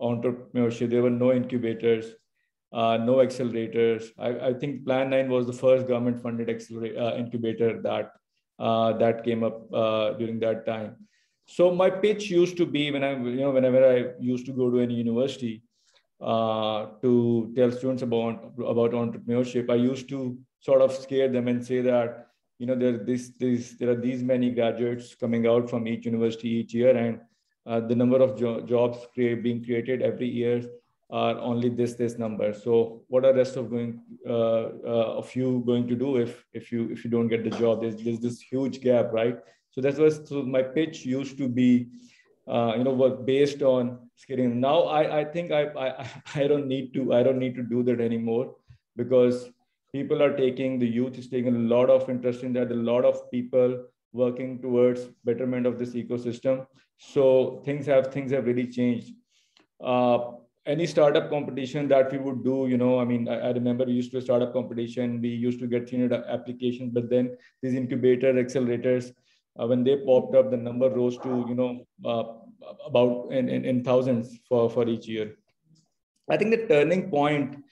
entrepreneurship. There were no incubators, uh, no accelerators. I, I, think Plan 9 was the first government funded accelerator, uh, incubator that, uh, that came up during that time. So my pitch used to be when I, you know, whenever I used to go to any university uh, to tell students about about entrepreneurship, I used to sort of scare them and say that, you know, there this this there are these many graduates coming out from each university each year, and uh, the number of jo jobs create, being created every year are only this this number. So what are rest of going uh, uh, of you going to do if if you if you don't get the job? There's there's this huge gap, right? So that was so my pitch used to be, uh, you know, was based on scaling. Now I, I think I, I I don't need to I don't need to do that anymore because people are taking the youth is taking a lot of interest in that. A lot of people working towards betterment of this ecosystem. So things have things have really changed. Uh, any startup competition that we would do, you know, I mean, I, I, remember we used to a startup competition, we used to get 300 applications, but then these incubator accelerators, uh, when they popped up, the number rose to you know uh, about in, in, in, thousands for, for each year. I think the turning point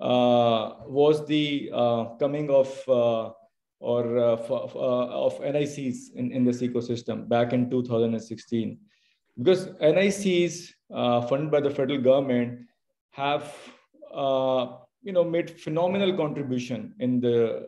uh, was the uh, coming of uh, or uh, uh of NICs in, in this ecosystem back in 2016, because NICs uh, funded by the federal government have uh, you know made phenomenal contribution in the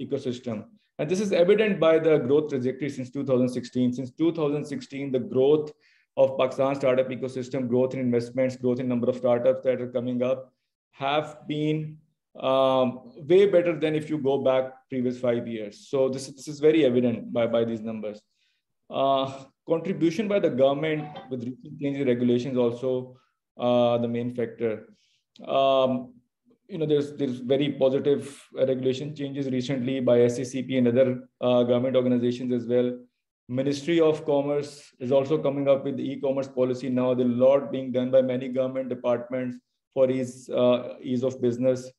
ecosystem and this is evident by the growth trajectory since 2016. Since 2016, the growth of Pakistan startup ecosystem, growth in investments, growth in number of startups that are coming up have been um, way better than if you go back previous five years. So this, this is very evident by, by these numbers. Uh, contribution by the government with recent changes regulations also uh, the main factor. Um, you know, there's there's very positive regulation changes recently by SECP and other uh, government organizations as well. Ministry of Commerce is also coming up with e-commerce policy now. There's a lot being done by many government departments for ease uh, ease of business.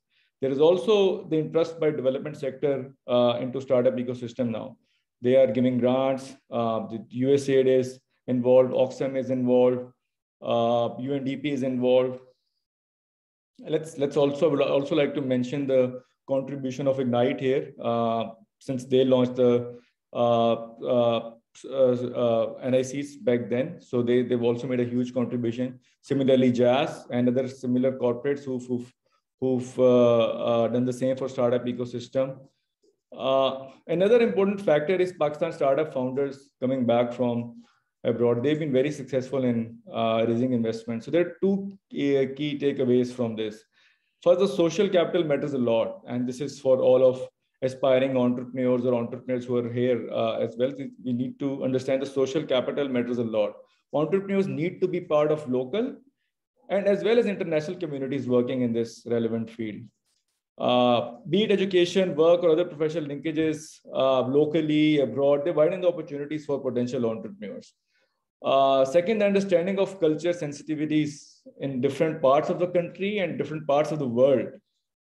There is also the interest by development sector uh, into startup ecosystem now. They are giving grants. Uh, the USAID is involved. Oxfam is involved. UNDP uh, is involved let's let's also also like to mention the contribution of Ignite here, uh, since they launched the uh, uh, uh NICs back then. So they, they've also made a huge contribution. Similarly, Jazz and other similar corporates who've, who've, who've uh, uh, done the same for startup ecosystem. another important factor is Pakistan startup founders coming back from abroad. They've been very successful in uh, raising investment. So there are two key, key takeaways from this. First, the social capital matters a lot, and this is for all of aspiring entrepreneurs or entrepreneurs who are here uh, as well. We need to understand the social capital matters a lot. Entrepreneurs need to be part of local and as well as international communities working in this relevant field. Uh, be it education, work, or other professional linkages uh, locally, abroad, they widen the opportunities for potential entrepreneurs. Uh, second, understanding of culture sensitivities in different parts of the country and different parts of the world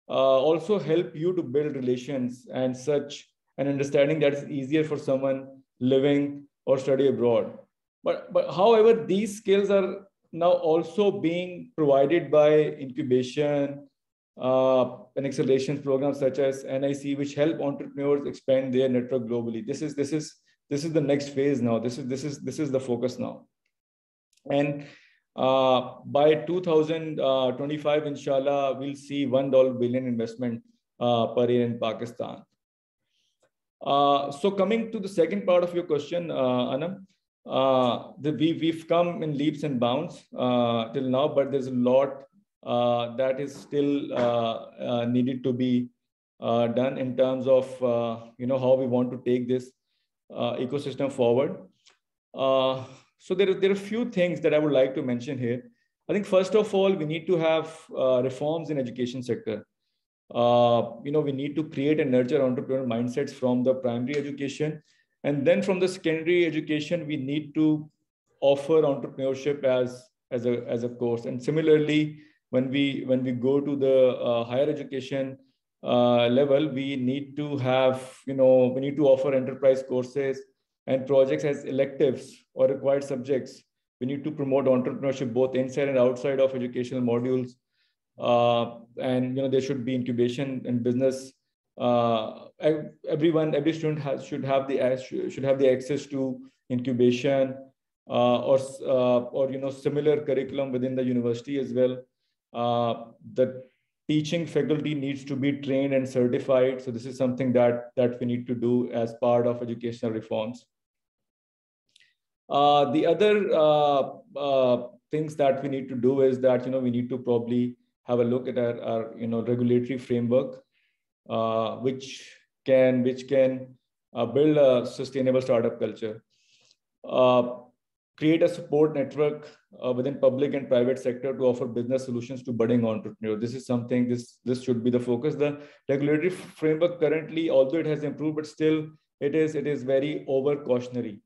uh, also help you to build relations and such an understanding that is easier for someone living or study abroad. But, but however, these skills are now also being provided by incubation uh, and acceleration programs such as NIC, which help entrepreneurs expand their network globally. This is this is this is the next phase now. This is this is this is the focus now. And uh, by 2025 inshallah we'll see one dollar billion investment uh, per year in pakistan. Uh, so coming to the second part of your question uh, anam uh, the, we, we've come in leaps and bounds uh, till now but there's a lot uh, that is still needed to be done in terms of you know how we want to take this uh, ecosystem forward. Uh, so there, there are a few things that I would like to mention here. I think first of all, we need to have uh, reforms in education sector. uh, you know, we need to create and nurture entrepreneurial mindsets from the primary education. And then from the secondary education, we need to offer entrepreneurship as, as, a, as a course. And similarly, when we, when we go to the uh, higher education uh, level, we need to have, you know, we need to offer enterprise courses and projects as electives or required subjects. We need to promote entrepreneurship both inside and outside of educational modules uh, and you know there should be incubation and business uh, everyone every student has should have the should have the access to incubation uh, or uh, or you know similar curriculum within the university as well. Uh, the teaching faculty needs to be trained and certified. So this is something that that we need to do as part of educational reforms. Uh, the other things that we need to do is that you know we need to probably have a look at our, our you know regulatory framework, uh, which can which can uh, build a sustainable startup culture, uh, create a support network uh, within public and private sector to offer business solutions to budding entrepreneurs. This is something this this should be the focus. The regulatory framework currently, although it has improved, but still it is it is very over cautionary.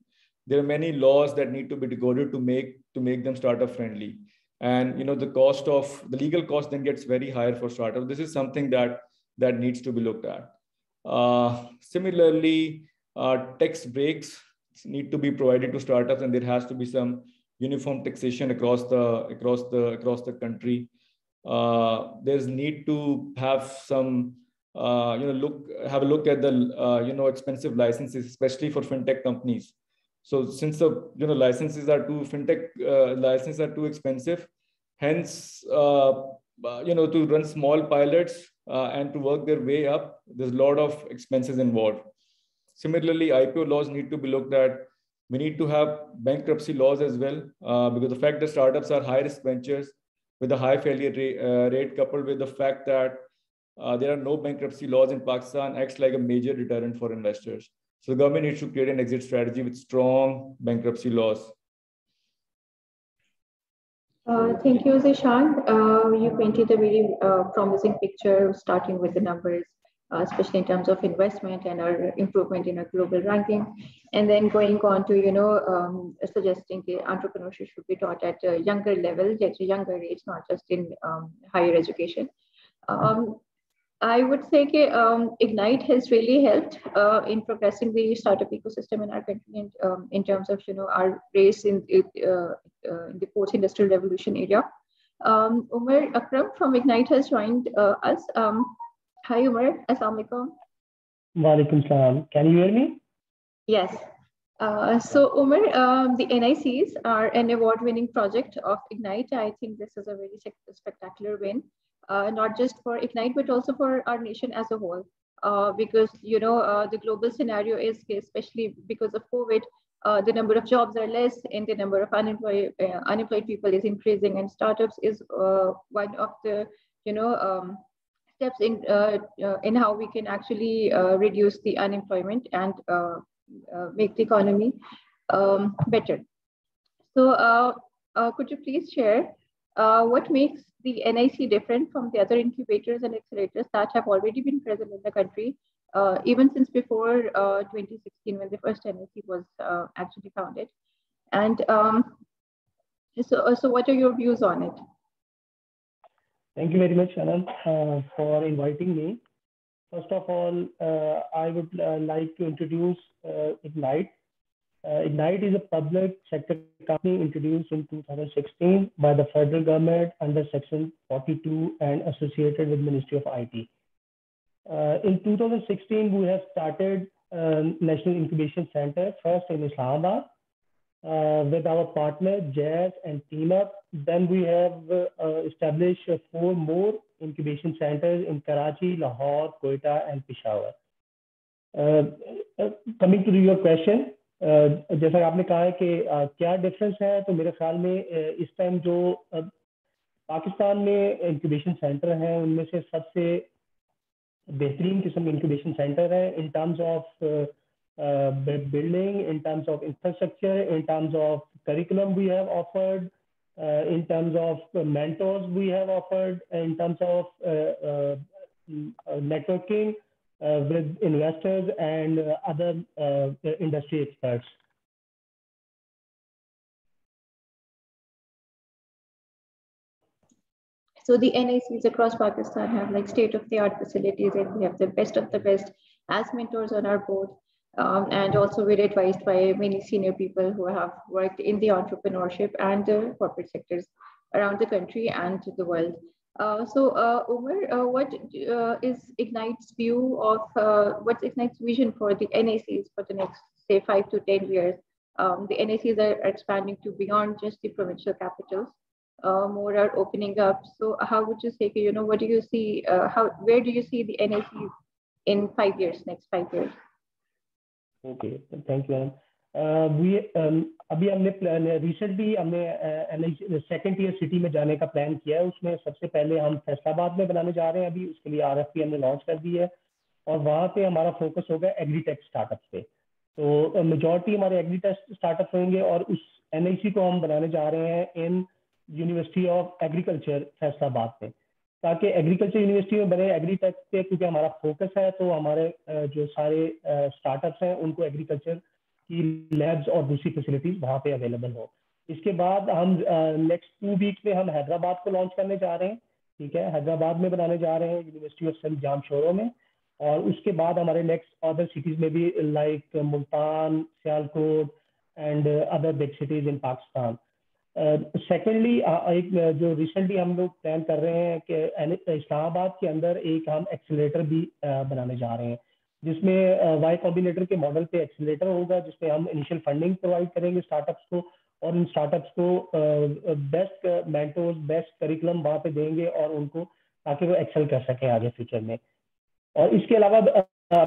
There are many laws that need to be decoded to make to make them startup friendly and you know the cost of the legal cost then gets very higher for startup this is something that that needs to be looked at. Uh, similarly uh, tax breaks need to be provided to startups and there has to be some uniform taxation across the across the across the country. Uh, there's need to have some uh, you know look have a look at the uh, you know expensive licenses especially for fintech companies. So since the you know licenses are too fintech uh, licenses are too expensive, hence you know to run small pilots uh, and to work their way up, there's a lot of expenses involved. Similarly, IPO laws need to be looked at. We need to have bankruptcy laws as well uh, because the fact that startups are high risk ventures with a high failure rate, uh, rate coupled with the fact that there are no bankruptcy laws in Pakistan acts like a major deterrent for investors. So the government needs to create an exit strategy with strong bankruptcy laws. Uh, thank you, Zishan. Uh, you painted a very uh, promising picture, starting with the numbers, uh, especially in terms of investment and our improvement in our global ranking, and then going on to, you know, um, suggesting the entrepreneurship should be taught at a younger level, at a younger age, not just in um, higher education. Um, I would say that um, Ignite has really helped uh, in progressing the startup ecosystem in our country in, um, in terms of you know our race in, uh, uh, in the fourth industrial revolution area. Um, Umar Akram from Ignite has joined uh, us. Um, hi Umar, Assalamualaikum. Walaikum salam. Can you hear me? Yes. Uh, so Umar, um, the NICs are an award-winning project of Ignite. I think this is a very spectacular win not just for Ignite, but also for our nation as a whole. Uh, because you know uh, the global scenario is, especially because of COVID, uh, the number of jobs are less, and the number of unemployed uh, unemployed people is increasing, and startups is uh, one of the you know um, steps in in how we can actually reduce the unemployment and make the economy um, better. So, could you please share what makes the NIC different from the other incubators and accelerators that have already been present in the country, uh, even since before uh, 2016 when the first NIC was uh, actually founded. And um, so, uh, so what are your views on it? Thank you very much, Anand, uh, for inviting me. First of all, uh, I would like to introduce Ignite, uh, Ignite is a public sector company introduced in 2016 by the federal government under Section 42 and associated with Ministry of IT. Uh, in 2016, we have started um, National Incubation Center, first in Islamabad, uh, with our partner Jazz and Team Up. Then we have uh, established four more incubation centers in Karachi, Lahore, Quetta, and Peshawar. Uh, uh, coming to your question, जैसा आपने कहा है कि क्या difference है? तो मेरे ख्याल में इस टाइम जो पाकिस्तान में इंक्यूबेशन सेंटर हैं उनमें से सबसे बेहतरीन किस्म के इंक्यूबेशन सेंटर है in terms of building in terms of infrastructure in terms of offered, uh, in terms of mentors we have offered, in terms of uh, uh, networking Uh, with investors and uh, other uh, industry experts. So the NICs across Pakistan have like state-of-the-art facilities and we have the best of the best as mentors on our board. Um, and also we're advised by many senior people who have worked in the entrepreneurship and the corporate sectors around the country and the world. Uh, so uh, Umar, uh, what uh, is Ignite's view of, uh, what's Ignite's vision for the NACs for the next, say, five to 10 years? Um, the NACs are expanding to beyond just the provincial capitals more are opening up. So how would you say, you know, what do you see, how, where do you see the NACs in five years, next five years? Okay, thank you. Uh, um, अभी हमने recently हमने second year city में जाने का plan किया है। उसमें सबसे पहले हम फैसलाबाद में बनाने जा रहे हैं अभी। उसके लिए आरएफपी हमने लॉन्च कर दी है। और वहाँ पे हमारा फोकस होगा एग्रीटेक स्टार्टअप पे। तो मेजोरिटी हमारे एग्रीटेक स्टार्टअप होंगे और उस एनआईसी को हम बनाने जा रहे हैं in university of agriculture Faisalabad में। ताकि एग्रीकल्चर यूनिवर्सिटी में बने एग्रीटेक पे क्योंकि हमारा फोकस है तो हमारे जो सारे स्टार्टअप्स हैं उनको एग्रीकल्चर की लैब्स और दूसरी फैसिलिटीज़ वहाँ पे अवेलेबल हो। इसके बाद हम नेक्स्ट टू वीक में हम हैदराबाद को लॉन्च करने जा रहे हैं ठीक है? हैदराबाद में बनाने जा रहे हैं यूनिवर्सिटी ऑफ़ सेंट जाम शोरों में और उसके बाद हमारे नेक्स्ट अदर सिटीज़ में भी like Multan Sialkot and other big cities in Pakistan secondly uh, uh, एक uh, जो रिसेंटली हम लोग प्लान कर रहे हैं कि इस्लामाबाद के अंदर एक हम एक्सीटर भी बनाने जा रहे हैं। जिसमें वाई कॉम्बिनेटर के मॉडल पे एक्सीटर होगा जिसमें हम इनिशियल फंडिंग प्रोवाइड करेंगे स्टार्टअप्स को और इन स्टार्टअप्स को बेस्ट मेंटोर्स बेस्ट करिकुलम वहाँ पे देंगे और उनको ताकि वो एक्सेल कर सकें आगे फ्यूचर में। और इसके अलावा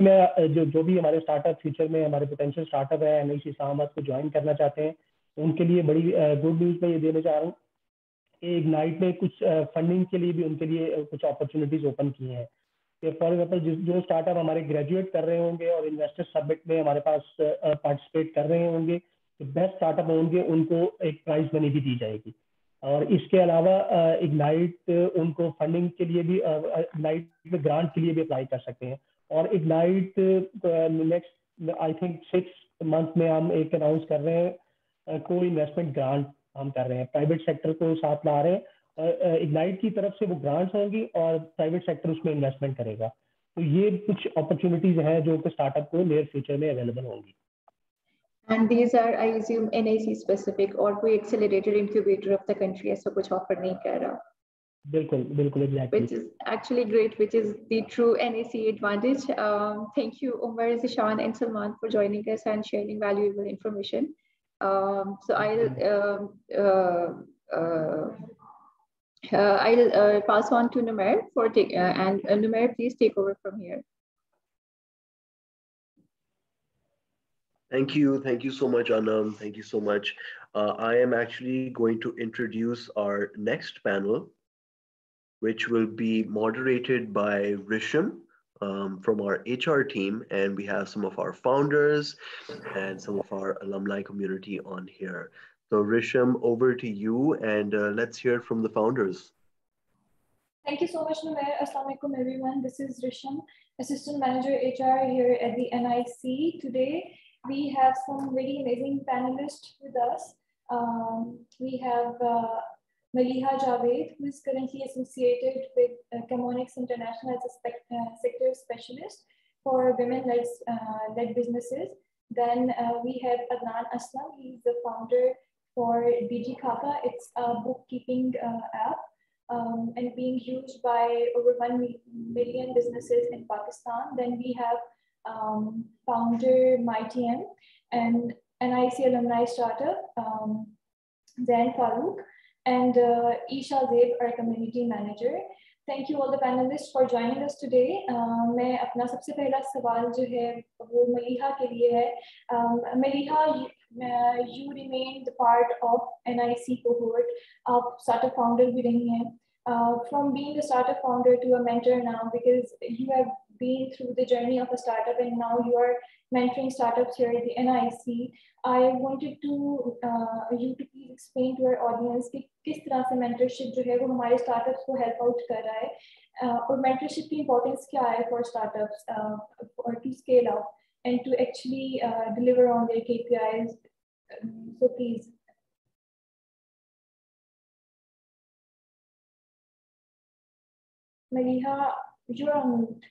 मैं जो जो भी हमारे स्टार्टअप फ्यूचर में हमारे पोटेंशियल स्टार्टअप है एन आई को ज्वाइन करना चाहते हैं, उनके लिए बड़ी गुड न्यूज़ मैं ये देने चाह रहा हूँ इग्नाइट ने कुछ फंडिंग के लिए भी उनके लिए कुछ अपॉर्चुनिटीज़ ओपन किए हैं। फॉर एग्ज़ाम्पल जो स्टार्टअप हमारे ग्रेजुएट कर रहे होंगे और इन्वेस्टर सबमिट में हमारे पास पार्टिसिपेट कर रहे होंगे तो बेस्ट स्टार्टअप होंगे, उनको एक प्राइज मनी भी दी जाएगी। और इसके अलावा इग्नाइट उनको फंडिंग के लिए भी इग्नाइट ग्रांट के लिए भी अप्लाई कर सकते हैं। और ignite next I think six month में हम एक अनाउंस कर रहे हैं को इन्वेस्टमेंट ग्रांट हम कर रहे हैं। प्राइवेट सेक्टर को साथ ला रहे हैं। इग्नाइट की तरफ़ से वो ग्रांट्स होंगी और प्राइवेट सेक्टर उसमें इन्वेस्टमेंट करेगा तो ये कुछ अपॉर्चुनिटीज़ हैं जो कि स्टार्टअप को नियर फ्यूचर में अवेलेबल होंगी And these are, I assume, NIC specific or कोई accelerator incubator of the country ऐसा कुछ offer नहीं कर रहा बिल्कुल बिल्कुल exactly which is actually great which is the true NAC advantage um, thank you Umar Zishan and Salman for joining us and sharing valuable information um, so I'll um, uh, uh, uh, I'll pass on to Numair for take and Numair, please take over from here. Thank you. Thank you so much, Anam. Thank you so much. Uh, I am actually going to introduce our next panel, which will be moderated by Risham um, from our HR team, and we have some of our founders and some of our alumni community on here. So Risham, over to you, and uh, let's hear from the founders. Thank you so much, Numair. Assalamualaikum, everyone. This is Risham, Assistant Manager HR here at the NIC. Today, we have some really amazing panelists with us. Um, we have uh, Maliha Javed, who is currently associated with uh, Chemonics International as a uh, sector specialist for women-led uh, businesses. Then uh, we have Adnan Aslam. He's the founder for DigiKhata. It's a bookkeeping uh, app um, and being used by over 1 million businesses in Pakistan. Then we have um, founder MyTM and NIC alumni startup, um, Zain and uh, Isha Zeb, our community manager. Thank you all the panelists for joining us today. My first question is for जो है uh, you remain the part of NIC cohort. आप startup founder भी रही हैं. Uh, from being a startup founder to a mentor now, because you have been through the journey of a startup and now you are mentoring startups here at the NIC. I wanted to uh, you to please explain to our audience कि किस तरह से mentorship जो है वो हमारे startups को help out कर रहा है और mentorship की importance क्या है for startups uh, or to scale up and to actually uh, deliver on their KPIs. Um, so please. Maliha, you're on mute.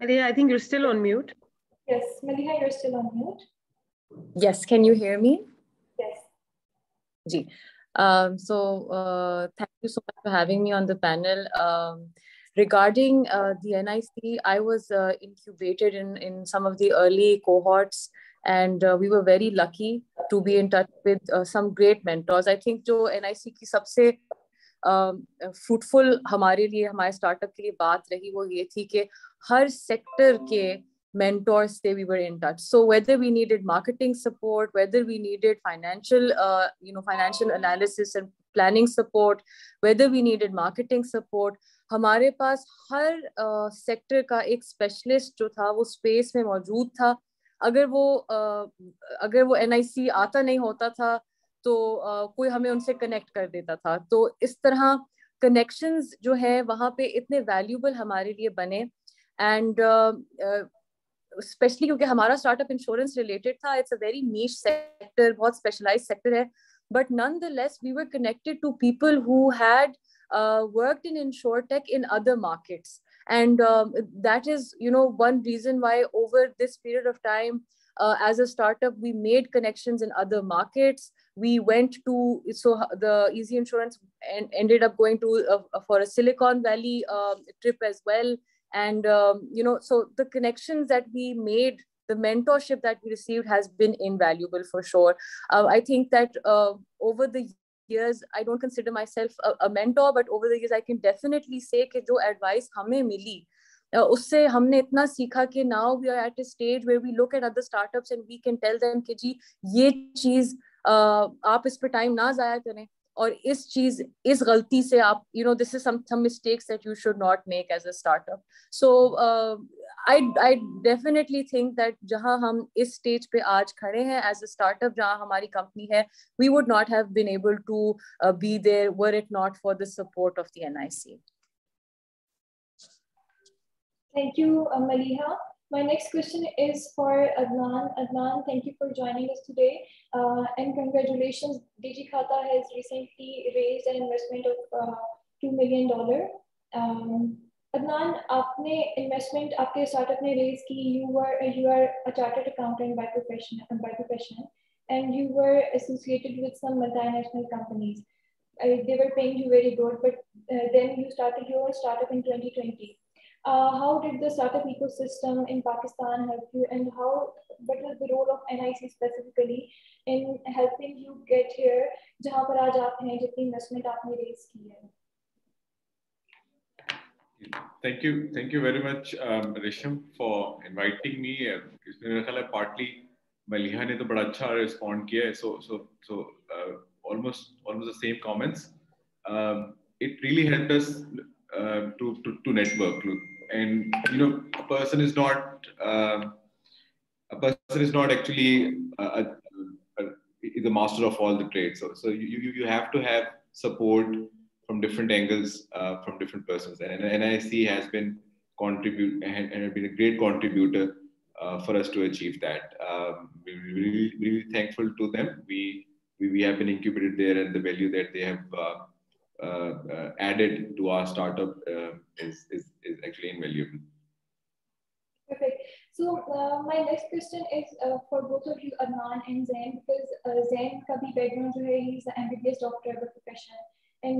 Maliha, I think you're still on mute. Yes, Maliha, you're still on mute. Yes, can you hear me? Yes. Ji. Um, so uh, thank you so much for having me on the panel. Um, regarding uh, the NIC, I was uh, incubated in, in some of the early cohorts and uh, we were very lucky to be in touch with uh, some great mentors. I think जो NIC की सबसे fruitful हमारे लिए हमारे startup के लिए बात रही वो ये थी कि हर सेक्टर के mentors they we were in touch so whether we needed marketing support whether we needed financial uh, you know financial analysis and planning support whether we needed marketing support हमारे पास हर सेक्टर uh, का एक specialist जो था वो space में मौजूद था। अगर वो uh, अगर वो एनआईसी आता नहीं होता था तो uh, कोई हमें उनसे कनेक्ट कर देता था। तो इस तरह कनेक्शंस जो है वहाँ पे इतने वैल्यूबल हमारे लिए बने। एंड स्पेशली क्योंकि हमारा स्टार्टअप इंश्योरेंस रिलेटेड था it's a very niche sector बहुत स्पेशलाइज सेक्टर है। but nonetheless we were connected to people who had uh, worked in insurtech in other markets. And um, that is you know one reason why over this period of time uh, as a startup we made connections in other markets. We went to so the easy insurance and ended up going to uh, uh, for a silicon valley uh, trip as well. And um, you know so the connections that we made the mentorship that we received has been invaluable for sure uh, i think that uh, over the years i don't consider myself a, a, mentor but over the years i can definitely say कि जो advice हमें मिली uh, उससे हमने इतना सीखा कि now we are at a stage where we look at other startups and we can tell them कि जी ये चीज uh, आप इस पे टाइम ना जाया करें और इस चीज इस गलती से आप you know this is some some mistakes that you should not make as a startup so I I definitely think that जहाँ हम इस स्टेज पे आज खड़े हैं एज अ स्टार्टअप जहाँ हमारी कंपनी है we would not have been able to be there were it not for the support of the NIC Thank you, uh, Maliha. My next question is for Adnan. Adnan, thank you for joining us today. Uh, and congratulations, DigiKhata has recently raised an investment of uh, $2 million. Um, Adnan, आपने investment आपके startup ने raise की, you were you are a chartered accountant by profession by profession, and you were associated with some multinational companies. Uh, they were paying you very good, but uh, then you started your startup in 2020 uh, how did the startup ecosystem in Pakistan help you and how, what was the role of NIC specifically in helping you get here, जहाँ पर आज आप हैं जितनी investment आपने raise की है? Thank you, thank you very much, um, Risham, for inviting me. इसमें मेरा ख्याल है partly मलिहा ने तो बड़ा अच्छा respond किया है, so so so uh, almost almost the same comments. Um, it really helped us uh, to, to to network. Look, and you know a person is not uh, a person is not actually a, a, a, is a master of all the trades so so you, you, you have to have support from different angles uh, from different persons and, and NIC has been contribute and, and been a great contributor uh, for us to achieve that um, we're really, really thankful to them we, we we have been incubated there and the value that they have uh, uh, uh, added to our startup uh, is, is, is actually invaluable. Perfect. So uh, my next question is uh, for both of you, Adnan and Zain, because uh, Zain background jo hai, he's an MBBS doctor by profession,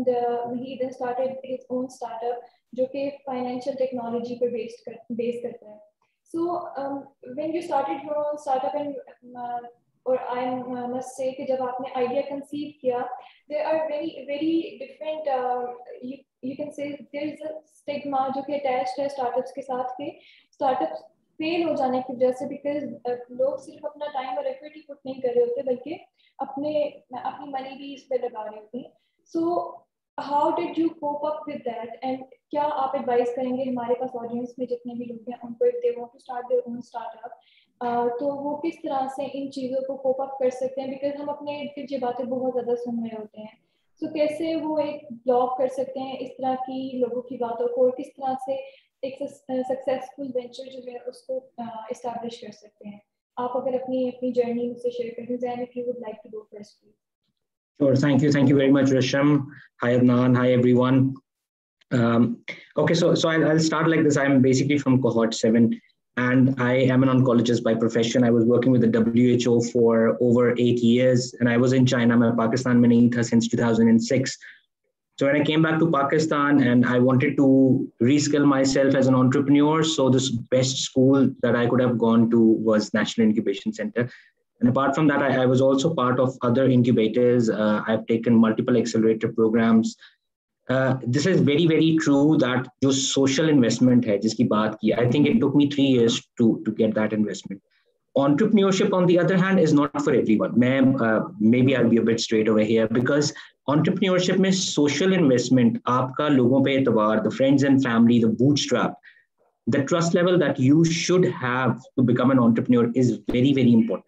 uh, he then started his own startup, जो कि financial technology पे based कर, based करता है. Um, when you started your own startup and और I must say कि जब आपने आइडिया कंसीव किया there are very very different you can say there is a stigma जो कि अटैच्ड है स्टार्टअप्स के साथ के स्टार्टअप्स फेल हो जाने की वजह से बिकॉज़ uh, लोग सिर्फ़ अपना टाइम और एफर्ट ही पुट नहीं कर रहे होते बल्कि अपने अपनी मनी भी इस पर लगा रहे होते so how did you cope up with that and क्या आप एडवाइस करेंगे हमारे पास ऑडियंस में जितने भी लोग हैं उनको if they want to start their own startup तो वो किस तरह से इन चीज़ों को कोप अप कर सकते हैं? बिकॉज़ हम अपने इर्द ये बातें बहुत ज़्यादा सुन रहे होते हैं। सो so, कैसे वो एक ब्लॉग कर सकते हैं इस तरह की लोगों की बातों को और किस तरह से एक सक्सेसफुल वेंचर जो है उसको इस्टेब्लिश कर सकते हैं? आप अगर अपनी अपनी जर्नी मुझसे शेयर करें Jain if you would like to go first please Sure. Thank you. Thank you very much, Risham. Hi, Adnan. Hi, everyone. Um, okay, so so I'll, I'll start like this. I'm basically from cohort seven, and I am an oncologist by profession. I was working with the WHO for over eight years, and I was in China. A Pakistan Manita since 2006. So when I came back to Pakistan and I wanted to reskill myself as an entrepreneur, so this best school that I could have gone to was National Incubation Center. And apart from that, I, I was also part of other incubators. Uh, I've taken multiple accelerator programs. Uh, this is very, very true that जो social investment है जिसकी बात की, I think it took me three years to, to get that investment. Entrepreneurship, on the other hand, is not for everyone. May, uh, maybe I'll be a bit straight over here because entrepreneurship में social investment आपका लोगों पे एतबार the friends and family the bootstrap the trust level that you should have to become an entrepreneur is very very important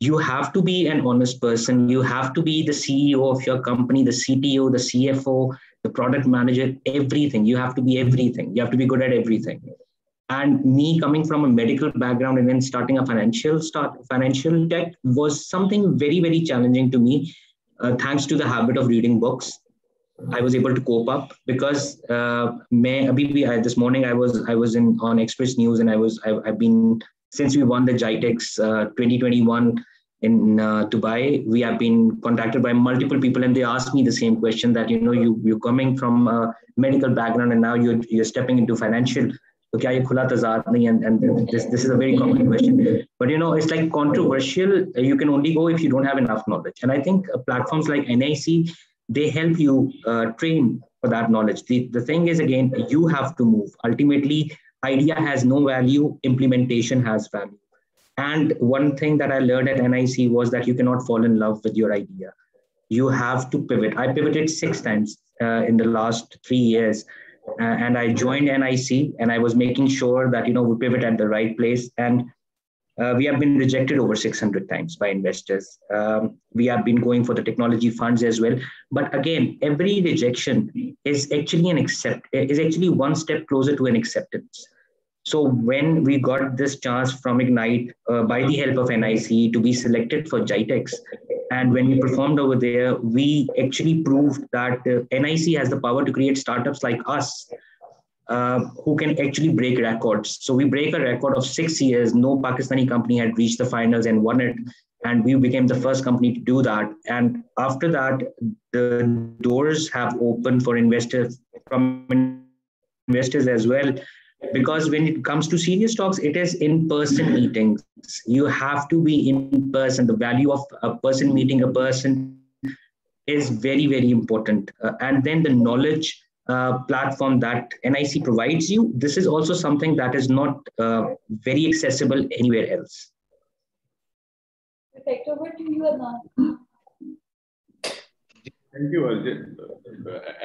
you have to be an honest person. You have to be the ceo of your company the cto the cfo the product manager everything. You have to be everything. You have to be good at everything. And me coming from a medical background and then starting a financial start financial tech was something very very challenging to me. Uh, thanks to the habit of reading books i was able to cope up because uh, may, this morning i was i was in on express news and i was i've, I've been since we won the GITEX uh, 2021 in uh, Dubai, we have been contacted by multiple people, and they asked me the same question that you know you you're coming from a medical background and now you're you're stepping into financial. Okay, kya khula tazad nahi? And, and this this is a very common question. But you know it's like controversial. You can only go if you don't have enough knowledge. And I think uh, platforms like NIC they help you uh, train for that knowledge. The the thing is again you have to move ultimately idea has no value implementation has value. And one thing that i learned at nic was that you cannot fall in love with your idea. You have to pivot. I pivoted six times uh, in the last three years uh, and I joined NIC, and I was making sure that you know we pivot at the right place. And uh, we have been rejected over 600 times by investors. Um, we have been going for the technology funds as well. But again, every rejection is actually an accept is actually one step closer to an acceptance. So when we got this chance from Ignite uh, by the help of NIC to be selected for GITEX, and when we performed over there, we actually proved that uh, NIC has the power to create startups like us uh, who can actually break records. So we break a record of six years. No Pakistani company had reached the finals and won it. And we became the first company to do that. And after that, the doors have opened for investors from investors as well because when it comes to serious talks it is in person meetings you have to be in person the value of a person meeting a person is very very important uh, and then the knowledge uh, platform that nic provides you this is also something that is not uh, very accessible anywhere else Perfect. Over to you, Adnan. Thank you, Arjun.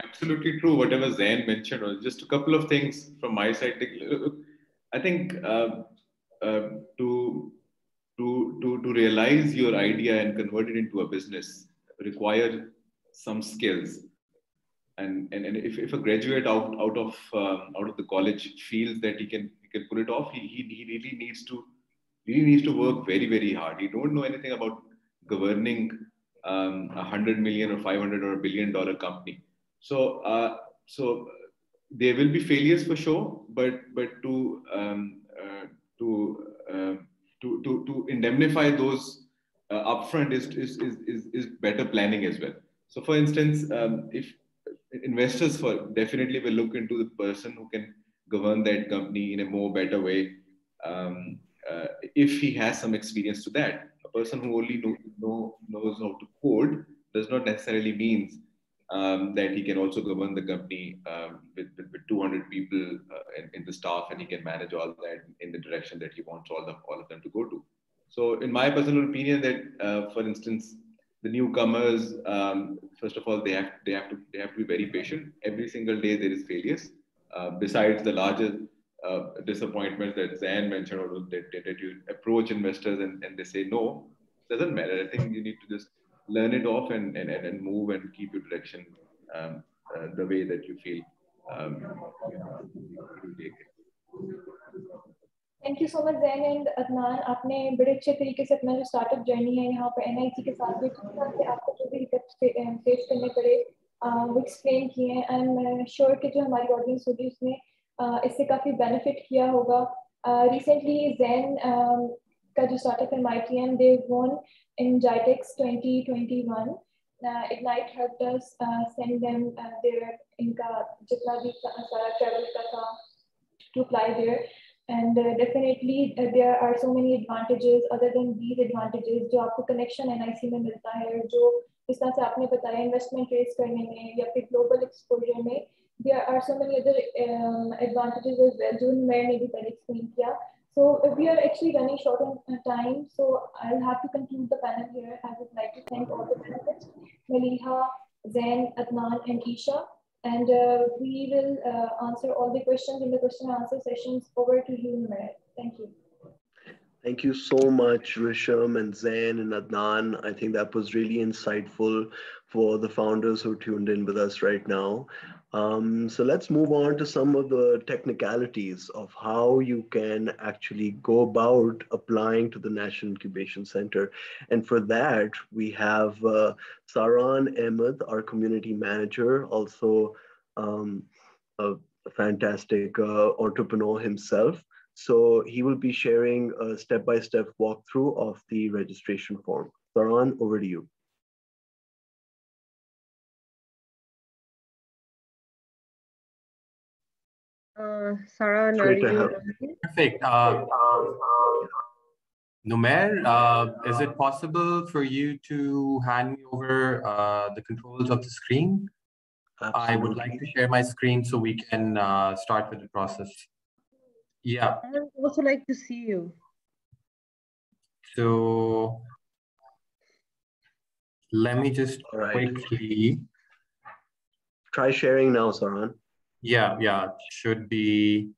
Absolutely true. Whatever Zain mentioned, just a couple of things from my side. I think uh, uh, to to to to realize your idea and convert it into a business require some skills. And, and, and if, if a graduate out out of um, out of the college feels that he can he can pull it off, he, he, he really needs to really needs to work very very hard. He don't know anything about governing um, a hundred million or 500 or a billion dollar company. So, uh, so there will be failures for sure, but but to um, uh, to, uh, to to to indemnify those uh, upfront is, is is is better planning as well. So, for instance, um, if investors for definitely will look into the person who can govern that company in a more better way um, uh, if he has some experience to that A person who only know, know, knows how to code does not necessarily mean um, that he can also govern the company um, with, with, with, 200 people uh, in, in, the staff and he can manage all that in the direction that he wants all, them, all of them to go to. So in my personal opinion that, uh, for instance, the newcomers, um, first of all, they have, they, have to, they have to be very patient. Every single day there is failures. Uh, besides the larger uh, disappointments that Zain mentioned, or that, that you approach investors and, and they say no, doesn't matter. I think you need to just learn it off and, and, and move and keep your direction um, uh, the way that you feel um, you know, you take it. Thank you so much Jain and Adnan आपने बड़े अच्छे तरीके से अपना जो startup journey है यहाँ पर एनआईसी के साथ भी से आपको जो भी फेस करने पड़े वो एक्सप्लेन किए हैं। एंड मैं श्योर कि जो हमारी ऑडियंस होगी उसने इससे काफ़ी बेनिफिट किया होगा। रिसेंटली जैन का जो स्टार्टअप है my team they won in GITEX 2021 uh, Ignite helped us uh, send them uh, इनका जितना भी सारा ट्रैवल का था to apply there and uh, definitely uh, there are so many advantages other than these advantages जो आपको connection NIC में मिलता है जो इस तरह से आपने बताया investment raise करने में या फिर global exposure में there are so many other um, advantages as well जो मैं ने भी पहले explain किया so we are actually running short on time so I'll have to conclude the panel here I would like to thank all the panelists Maliha, Zain, Adnan and Isha and uh, we will uh, answer all the questions in the question and answer sessions. Over to you, Numair. Thank you. Thank you so much, Risham and Zain and Adnan. I think that was really insightful for the founders who tuned in with us right now. Um, so let's move on to some of the technicalities of how you can actually go about applying to the National Incubation Center. And for that, we have uh, Saran Ahmed, our community manager, also um, a fantastic uh, entrepreneur himself. So he will be sharing a step-by-step -step walkthrough of the registration form. Saran, over to you. Uh, Sarah, are you Perfect. Uh, Numair, uh, is it possible for you to hand me over uh, the controls of the screen? Absolutely. I would like to share my screen so we can uh, start with the process. Yeah. I would also like to see you. So let me just right. quickly. Try sharing now, Saran. Yeah, yeah, should be.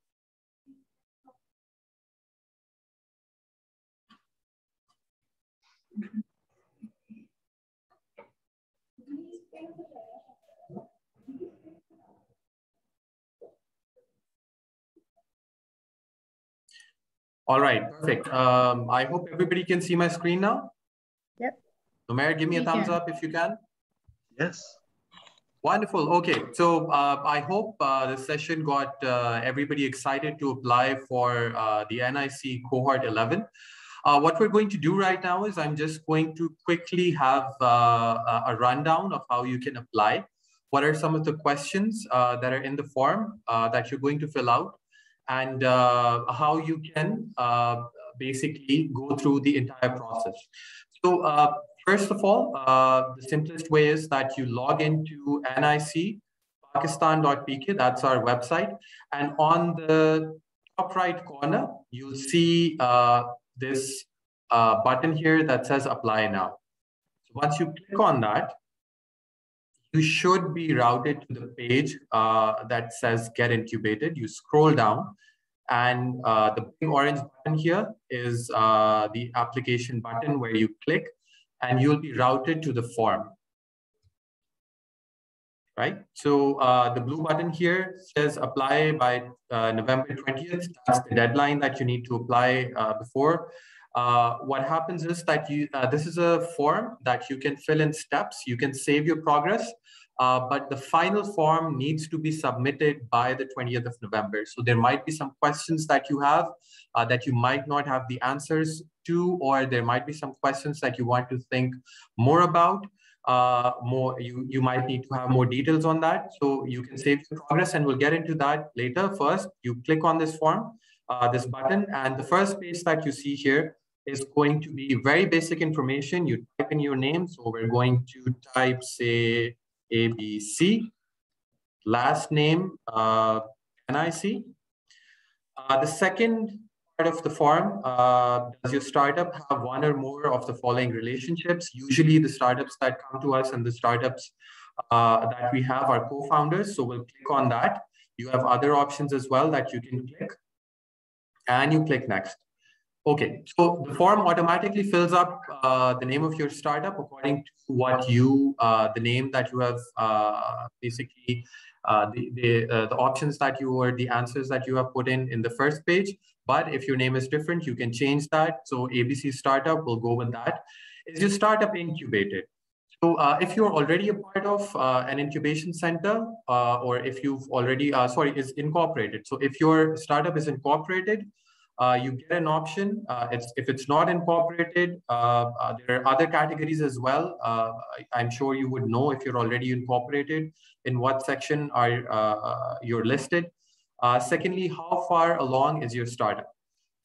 All right, perfect. Um, I hope everybody can see my screen now. Yep. Numair, give me a thumbs up if you can. Yes. Wonderful. Okay, so uh, I hope uh, the session got uh, everybody excited to apply for uh, the NIC cohort 11. Uh, what we're going to do right now is I'm just going to quickly have uh, a rundown of how you can apply. What are some of the questions that are in the form that you're going to fill out and how you can basically go through the entire process. So First of all, uh, the simplest way is that you log into NIC pakistan.pk, that's our website. And on the top right corner, you'll see uh, this uh, button here that says apply now. So once you click on that, you should be routed to the page uh, that says get incubated. You scroll down and uh, the orange button here is uh, the application button where you click and you'll be routed to the form. Right? So uh, the blue button here says apply by uh, November 20th. That's the deadline that you need to apply uh, before. Uh, what happens is that you uh, this is a form that you can fill in steps. You can save your progress, uh, but the final form needs to be submitted by the 20th of November. So there might be some questions that you have that you might not have the answers to, or there might be some questions that you want to think more about. Uh, more you you might need to have more details on that so you can save your progress and we'll get into that later first you click on this form uh, this button and the first page that you see here is going to be very basic information you type in your name so we're going to type say abc last name uh, nic uh, the second part of the form, uh, does your startup have one or more of the following relationships? Usually the startups that come to us and the startups uh, that we have are co-founders. So we'll click on that. You have other options as well that you can click and you click next. Okay, so the form automatically fills up uh, the name of your startup according to what you, uh, the name that you have uh, basically, uh, the, the, uh, the options that you or the answers that you have put in in the first page. But if your name is different, you can change that. So ABC Startup will go with that. Is your startup incubated? So uh, if you're already a part of uh, an incubation center, uh, or if you've already, sorry, is incorporated. So if your startup is incorporated, uh, you get an option. Uh, it's, if it's not incorporated, uh, uh there are other categories as well. Uh, I'm sure you would know if you're already incorporated in what section are uh, you're listed. secondly, how far along is your startup?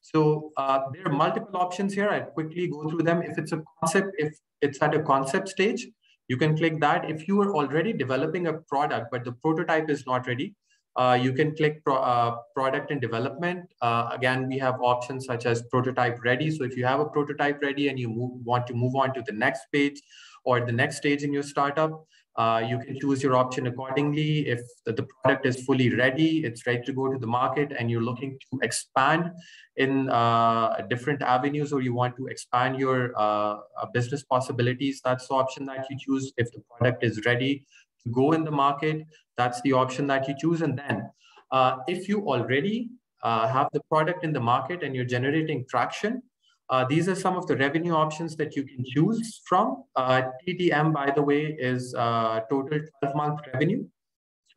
So there are multiple options here. I'll quickly go through them. If it's a concept, if it's at a concept stage, you can click that. If you are already developing a product, but the prototype is not ready, uh, you can click pro, uh, product and development. Uh, again, we have options such as prototype ready. So if you have a prototype ready and you move, want to move on to the next page or the next stage in your startup, uh, you can choose your option accordingly. If the, the, product is fully ready, it's ready to go to the market and you're looking to expand in uh, different avenues or you want to expand your uh, business possibilities, that's the option that you choose. If the product is ready go in the market, that's the option that you choose. And then uh, if you already uh, have the product in the market and you're generating traction, uh, these are some of the revenue options that you can choose from. Uh, TTM, by the way, is uh, total 12-month revenue.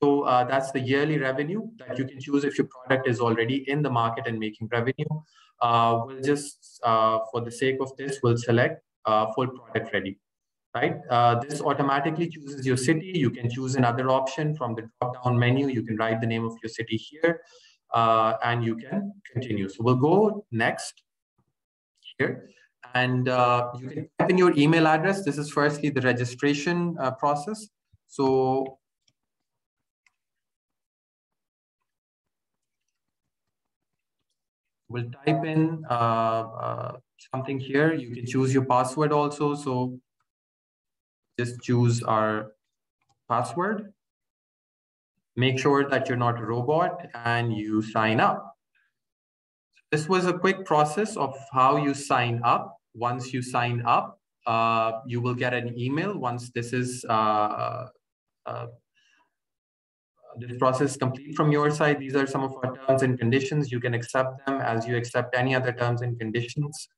So uh, that's the yearly revenue that you can choose if your product is already in the market and making revenue. we'll just, for the sake of this, we'll select full product ready right? Uh, this automatically chooses your city. You can choose another option from the drop-down menu. You can write the name of your city here, uh, and you can continue. So we'll go next here. And uh, you can type in your email address. This is firstly the registration uh, process. So we'll type in uh, uh, something here. You can choose your password also. So just choose our password. Make sure that you're not a robot and you sign up. This was a quick process of how you sign up. Once you sign up, uh, you will get an email once this is uh, uh, this process complete from your side. These are some of our terms and conditions. You can accept them as you accept any other terms and conditions.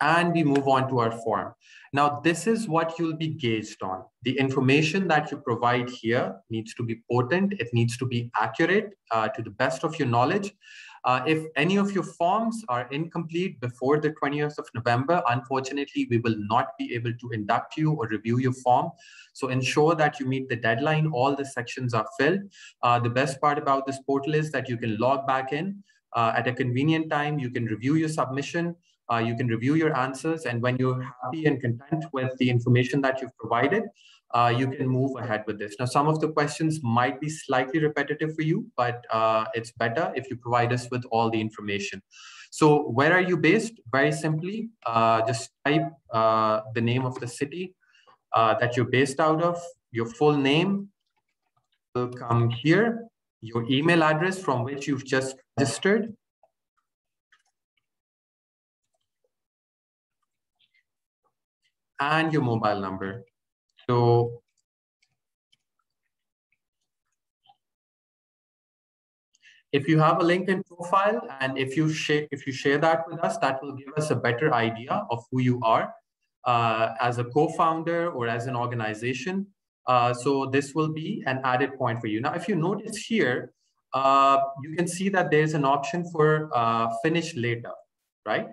And we move on to our form. Now, this is what you'll be gauged on. The information that you provide here needs to be potent. It needs to be accurate uh, to the best of your knowledge. Uh, if any of your forms are incomplete before the 20th of November, unfortunately, we will not be able to induct you or review your form. So ensure that you meet the deadline. All the sections are filled. Uh, the best part about this portal is that you can log back in uh, at a convenient time. You can review your submission. Uh, you can review your answers, and when you're happy and content with the information that you've provided, uh, you can move ahead with this. Now, some of the questions might be slightly repetitive for you, but uh, it's better if you provide us with all the information. So where are you based? Very simply, uh, just type uh, the name of the city uh, that you're based out of, your full name will come here, your email address from which you've just registered, and your mobile number. So if you have a LinkedIn profile and if you share if you share that with us, that will give us a better idea of who you are uh, as a co-founder or as an organization. Uh, so this will be an added point for you. Now, if you notice here, uh, you can see that there's an option for uh, finish later, right?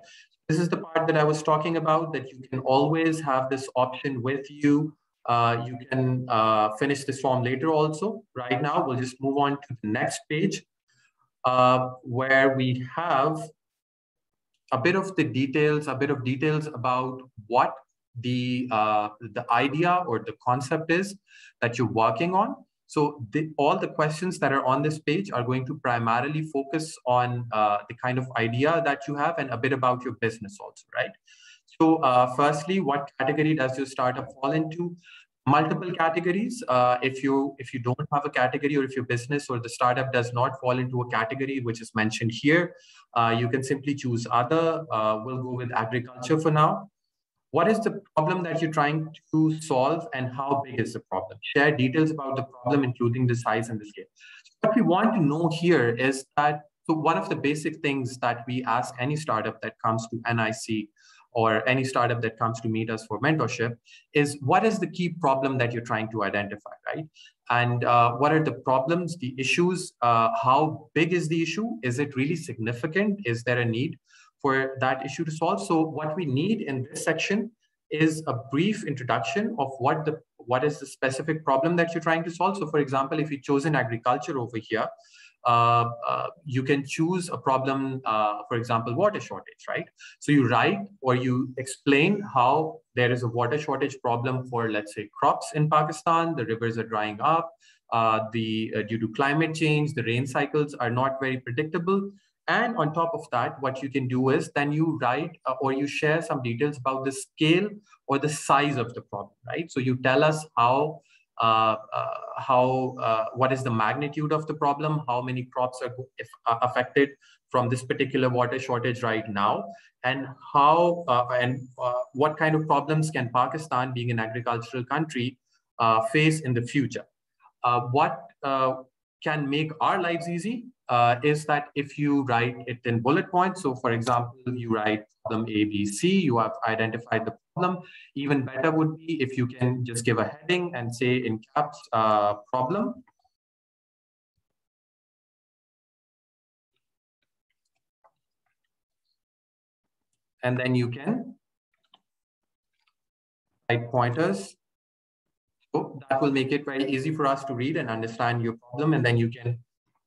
This is the part that I was talking about, that you can always have this option with you. Uh, you can uh, finish this form later also. Right now, we'll just move on to the next page uh, where we have a bit of the details, a bit of details about what the, uh, the idea or the concept is that you're working on. So the, all the questions that are on this page are going to primarily focus on uh, the kind of idea that you have and a bit about your business also, right? So uh, firstly, what category does your startup fall into? multiple categories. Uh, if you if you don't have a category or if your business or the startup does not fall into a category which is mentioned here, uh, you can simply choose other. Uh, we'll go with agriculture for now. What is the problem that you're trying to solve and how big is the problem? Share details about the problem, including the size and the scale. What we want to know here is that so one of the basic things that we ask any startup that comes to NIC or any startup that comes to meet us for mentorship is what is the key problem that you're trying to identify, right? And uh, what are the problems, the issues? Uh, how big is the issue? Is it really significant? Is there a need for that issue to solve? So what we need in this section is a brief introduction of what the what is the specific problem that you're trying to solve. So for example, if you chosen agriculture over here, uh, uh, you can choose a problem, uh, for example, water shortage, right? So you write or you explain how there is a water shortage problem for, let's say, crops in Pakistan, the rivers are drying up, uh, the uh, due to climate change, the rain cycles are not very predictable. And on top of that, what you can do is then you write uh, or you share some details about the scale or the size of the problem, right? So you tell us how uh, uh, how uh, what is the magnitude of the problem, how many crops are if, affected from this particular water shortage right now, and how and what kind of problems can Pakistan, being an agricultural country, face in the future. what can make our lives easy uh, is that if you write it in bullet points, so for example, you write problem A, B, C, you have identified the problem. Even better would be if you can just give a heading and say in caps uh, problem. And then you can write pointers. That will make it very easy for us to read and understand your problem. And then you can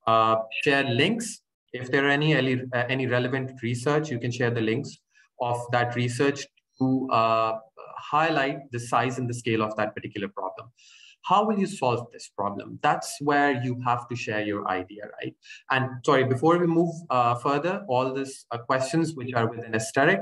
uh, share links. If there are any, uh, any relevant research, you can share the links of that research to uh, highlight the size and the scale of that particular problem. How will you solve this problem? That's where you have to share your idea, right? And sorry, before we move uh, further, all these uh, questions which are within aesthetic,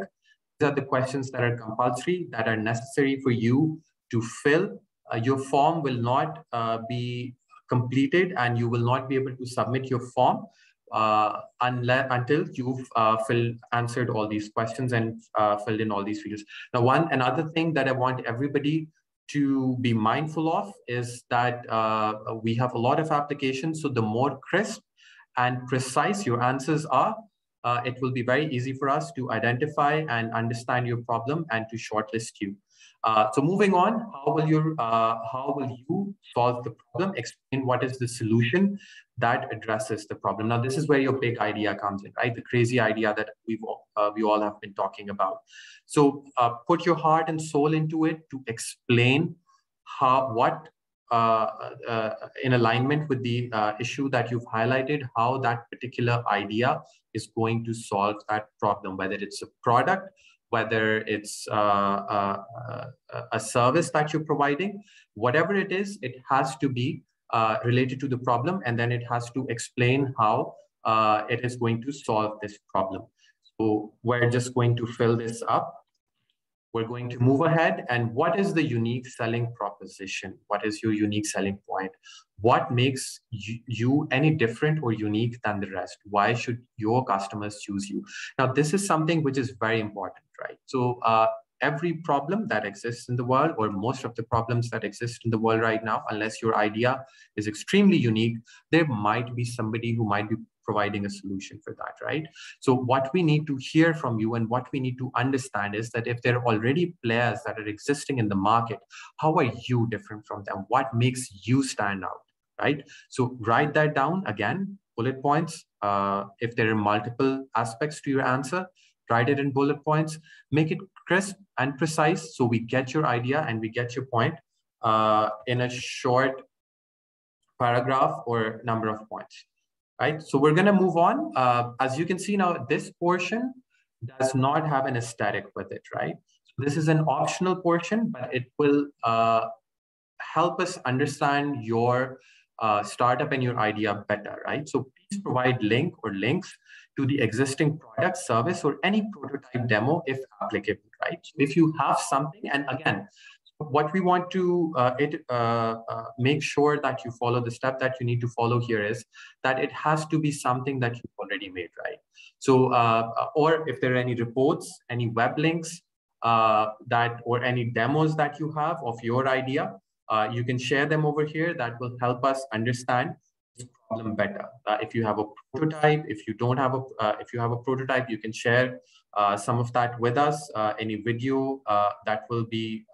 these are the questions that are compulsory, that are necessary for you to fill. Uh, your form will not be completed and you will not be able to submit your form uh, unless, until you've uh, filled, answered all these questions and uh, filled in all these fields. Now, one another thing that I want everybody to be mindful of is that uh, we have a lot of applications. So the more crisp and precise your answers are, uh, it will be very easy for us to identify and understand your problem and to shortlist you. Uh, so moving on, how will you uh, how will you solve the problem? Explain what is the solution that addresses the problem. Now, this is where your big idea comes in, right? The crazy idea that we've uh, we all have been talking about. So uh, put your heart and soul into it to explain how what uh, in alignment with the issue that you've highlighted, how that particular idea is going to solve that problem, whether it's a product whether it's uh, uh, uh, a service that you're providing, whatever it is, it has to be uh, related to the problem, and then it has to explain how uh, it is going to solve this problem. So we're just going to fill this up. We're going to move ahead. And what is the unique selling proposition? What is your unique selling point? What makes you, you any different or unique than the rest? Why should your customers choose you? Now, this is something which is very important right? So uh, every problem that exists in the world, or most of the problems that exist in the world right now, unless your idea is extremely unique, there might be somebody who might be providing a solution for that, right? So what we need to hear from you and what we need to understand is that if there are already players that are existing in the market, how are you different from them? What makes you stand out, right? So write that down again, bullet points. Uh, if there are multiple aspects to your answer, write it in bullet points, make it crisp and precise so we get your idea and we get your point uh, in a short paragraph or number of points, right? So we're gonna move on. Uh, as you can see now, this portion does not have an aesthetic with it, right? So this is an optional portion, but it will uh, help us understand your uh, startup and your idea better, right? So please provide link or links to the existing product, service, or any prototype demo if applicable, right? If you have something, and again, what we want to uh, it, uh, uh, make sure that you follow the step that you need to follow here is that it has to be something that you've already made, right? So, uh, uh, or if there are any reports, any web links uh, that, or any demos that you have of your idea, you can share them over here. That will help us understand problem better. if you have a prototype, if you don't have a, if you have a prototype, you can share uh, some of that with us, uh, any video uh, that will be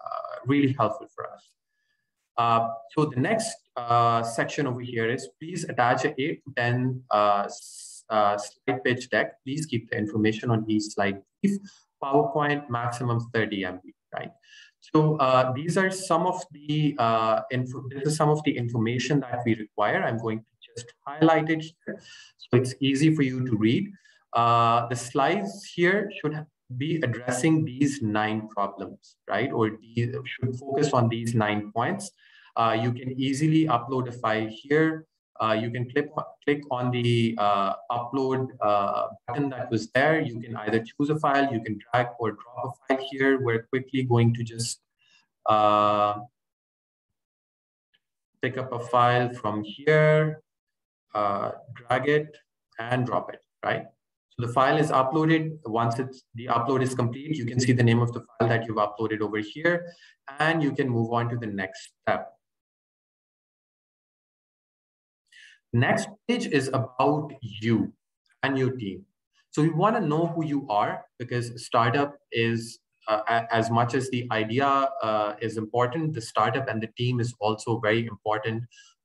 really helpful for us. so the next section over here is please attach a 8 to 10 slide pitch deck. Please keep the information on each slide brief. PowerPoint maximum 30 MB, right? So uh, these are some of the uh, info, this is some of the information that we require. I'm going to just highlight it here, so it's easy for you to read. Uh, the slides here should be addressing these nine problems, right? Or these, should focus on these nine points. Uh, you can easily upload a file here. Uh, you can click, click on the uh, upload uh, button that was there. You can either choose a file, you can drag or drop a file here. We're quickly going to just uh, pick up a file from here, drag it and drop it, right? So the file is uploaded. Once it's, the upload is complete, you can see the name of the file that you've uploaded over here, and you can move on to the next step. Next page is about you and your team. So we want to know who you are because startup is uh, as much as the idea uh, is important, the startup and the team is also very important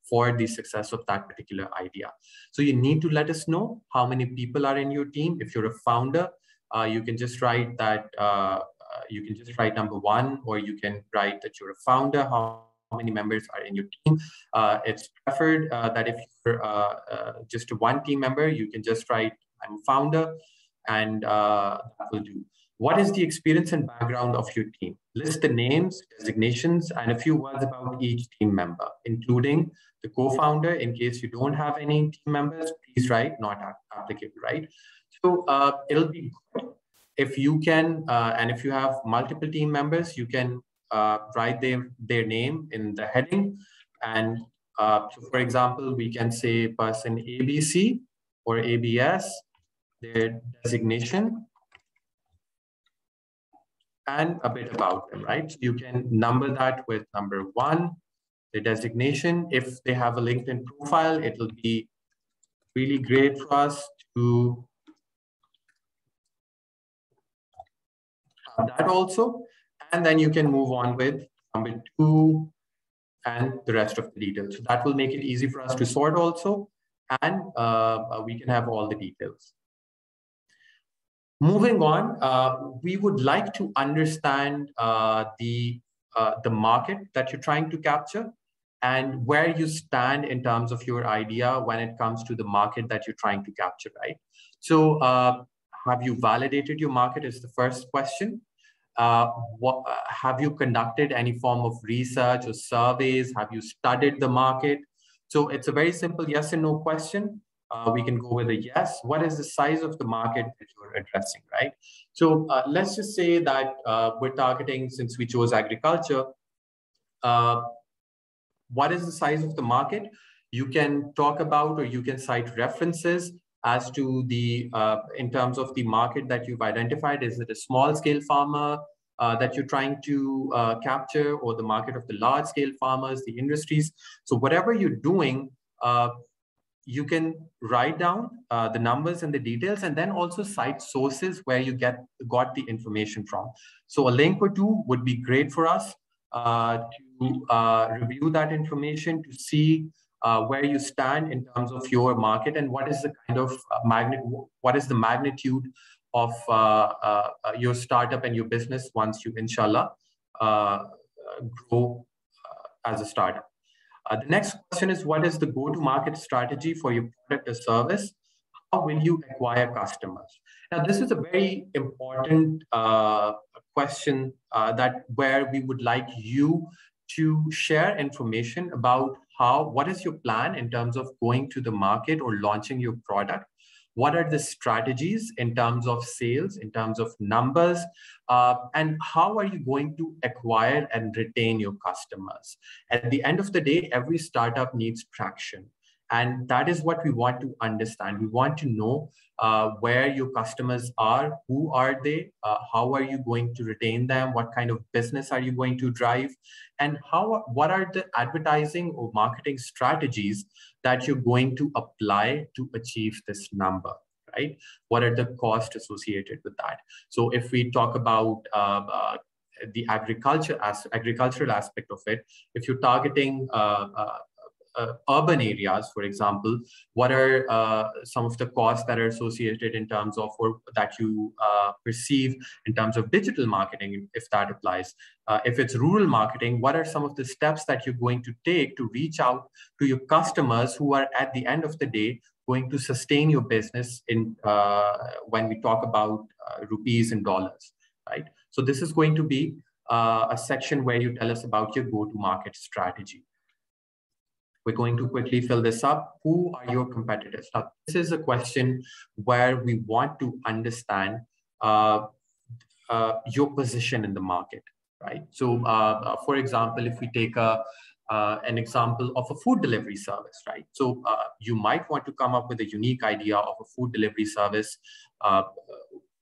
for the success of that particular idea. So you need to let us know how many people are in your team. If you're a founder, uh, you can just write that, uh, uh, you can just write number one, or you can write that you're a founder, how, many members are in your team. Uh, it's preferred uh, that if you're uh, just one team member, you can just write, I'm founder, and that will do. What is the experience and background of your team? List the names, designations, and a few words about each team member, including the co-founder. In case you don't have any team members, please write not applicable, right? So uh, it'll be good if you can, uh, and if you have multiple team members, you can uh, write their, their name in the heading. And uh, so for example, we can say person ABC or ABS, their designation, and a bit about them, right? You can number that with number one, the designation. If they have a LinkedIn profile, it will be really great for us to have that also. And then you can move on with number two and the rest of the details. So that will make it easy for us to sort also. And uh, we can have all the details. Moving on, uh, we would like to understand uh, the, uh, the market that you're trying to capture and where you stand in terms of your idea when it comes to the market that you're trying to capture, right? So uh, have you validated your market is the first question. Uh, what, have you conducted any form of research or surveys? Have you studied the market? So it's a very simple yes and no question uh, we can go with a yes. What is the size of the market that you're addressing, right? So uh, let's just say that uh, we're targeting, since we chose agriculture, uh, what is the size of the market? You can talk about or you can cite references as to the, uh, in terms of the market that you've identified. Is it a small scale farmer? Uh, that you're trying to capture or the market of the large scale farmers, the industries. So whatever you're doing, uh, you can write down uh, the numbers and the details and then also cite sources where you get got the information from. So a link or two would be great for us uh, to uh, review that information to see uh, where you stand in terms of your market and what is the kind of uh, magnet, what is the magnitude of uh, your startup and your business once you inshallah grow as a startup. Uh, the next question is what is the go-to-market strategy for your product or service? How will you acquire customers? Now, this is a very important uh, question uh, that where we would like you to share information about how what is your plan in terms of going to the market or launching your product what are the strategies in terms of sales, in terms of numbers, uh, and how are you going to acquire and retain your customers? At the end of the day, every startup needs traction. And that is what we want to understand. We want to know uh, where your customers are, who are they, uh, how are you going to retain them, what kind of business are you going to drive, and how what are the advertising or marketing strategies that you're going to apply to achieve this number right? What are the costs associated with that? So if we talk about uh, uh, the agriculture as agricultural aspect of it if you're targeting uh, uh urban areas, for example, what are uh, some of the costs that are associated in terms of or that you uh, perceive in terms of digital marketing, if that applies? Uh, if it's rural marketing, what are some of the steps that you're going to take to reach out to your customers who are at the end of the day going to sustain your business in uh, when we talk about uh, rupees and dollars, right? So this is going to be a section where you tell us about your go-to-market strategy. We're going to quickly fill this up. Who are your competitors? Now, this is a question where we want to understand uh, uh, your position in the market, right? So, uh, uh for example, if we take a uh, an example of a food delivery service, right? So uh, you might want to come up with a unique idea of a food delivery service,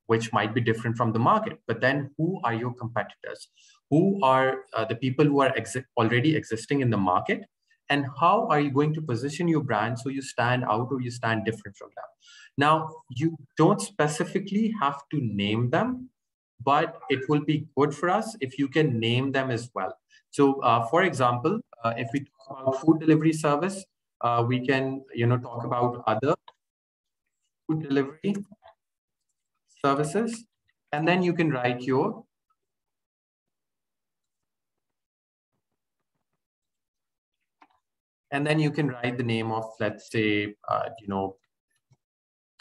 which might be different from the market. But then, who are your competitors? Who are the people who are exi- already existing in the market and how are you going to position your brand so you stand out or you stand different from them? Now you don't specifically have to name them but it will be good for us if you can name them as well. So uh, for example uh, if we talk about food delivery service uh, we can you know talk about other food delivery services and then you can write your and then you can write the name of, let's say, uh, you know,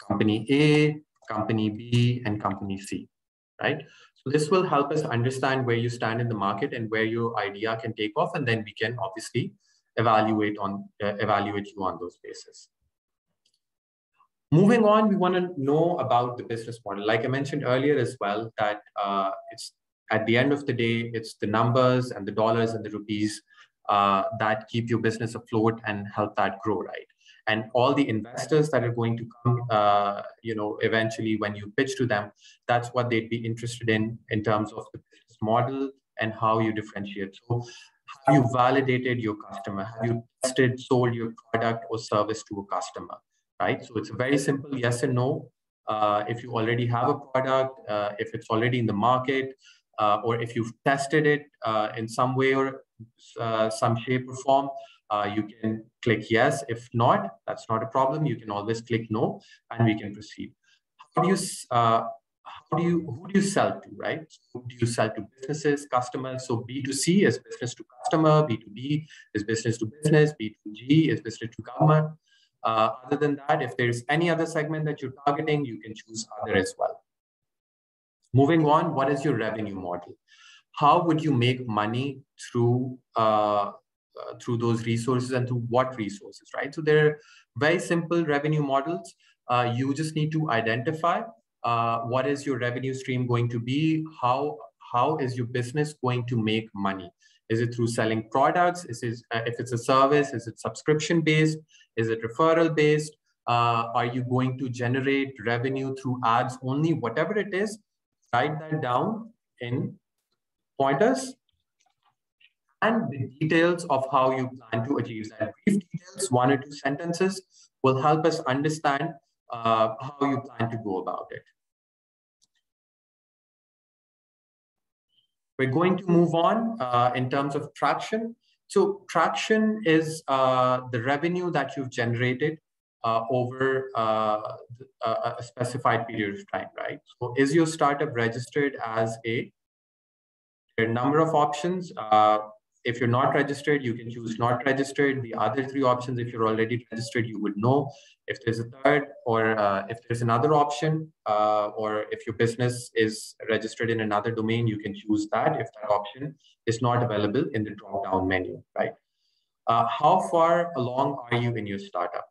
company A, company B, and company C, right? So this will help us understand where you stand in the market and where your idea can take off, and then we can obviously evaluate on uh, evaluate you on those bases. Moving on, we want to know about the business model. Like I mentioned earlier as well, that uh, it's at the end of the day, it's the numbers and the dollars and the rupees uh, that keep your business afloat and help that grow, right? And all the investors that are going to come, uh, you know, eventually when you pitch to them, that's what they'd be interested in in terms of the business model and how you differentiate. So, have you validated your customer? Have you tested, sold your product or service to a customer? Right. So it's a very simple yes and no. Uh, if you already have a product, uh, if it's already in the market, uh, or if you've tested it uh, in some way or uh, some shape or form, uh, you can click yes. If not, that's not a problem. You can always click no, and we can proceed. How do you uh, how do you who do you sell to, right? So do you sell to businesses, customers? So B2C is business to customer, B2B is business to business, B2G is business to government. Uh, other than that, if there's any other segment that you're targeting, you can choose other as well. Moving on, what is your revenue model? How would you make money through uh, uh, through those resources and through what resources, right? So there are very simple revenue models. Uh, you just need to identify uh, what is your revenue stream going to be, how how is your business going to make money? Is it through selling products? Is it, uh, if it's a service, is it subscription based? Is it referral based? Uh, are you going to generate revenue through ads only? Whatever it is, write that down in pointers and the details of how you plan to achieve that. Brief details, one or two sentences, will help us understand uh, how you plan to go about it. We're going to move on uh, in terms of traction. So traction is uh, the revenue that you've generated uh, over uh, a specified period of time, right? So is your startup registered as a, a number of options? Uh, if you're not registered, you can choose not registered. The other three options, if you're already registered, you would know. If there's a third, or uh, if there's another option, uh, or if your business is registered in another domain, you can choose that if that option is not available in the drop down menu, right? Uh, how far along are you in your startup?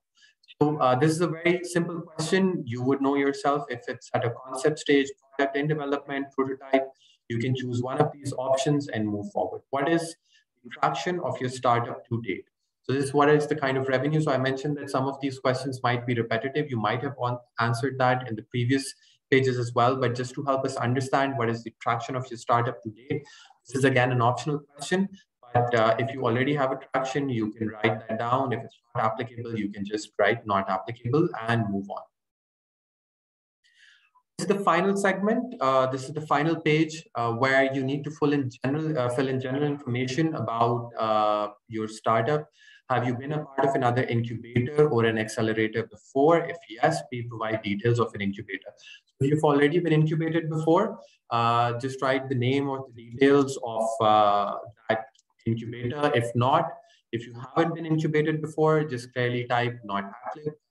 So uh, this is a very simple question. You would know yourself if it's at a concept stage, product in development, prototype. You can choose one of these options and move forward. What is the traction of your startup to date? So this is what is the kind of revenue. So I mentioned that some of these questions might be repetitive. You might have answered that in the previous pages as well, but just to help us understand what is the traction of your startup to date, this is again an optional question. But uh, if you already have a traction, you can write that down. If it's not applicable, you can just write not applicable and move on. This is the final segment. Uh, this is the final page uh, where you need to fill in general, uh, fill in general information about uh, your startup. Have you been a part of another incubator or an accelerator before? If yes, we provide details of an incubator. So if you've already been incubated before, uh, just write the name or the details of uh, that incubator. If not, if you haven't been incubated before, just clearly type not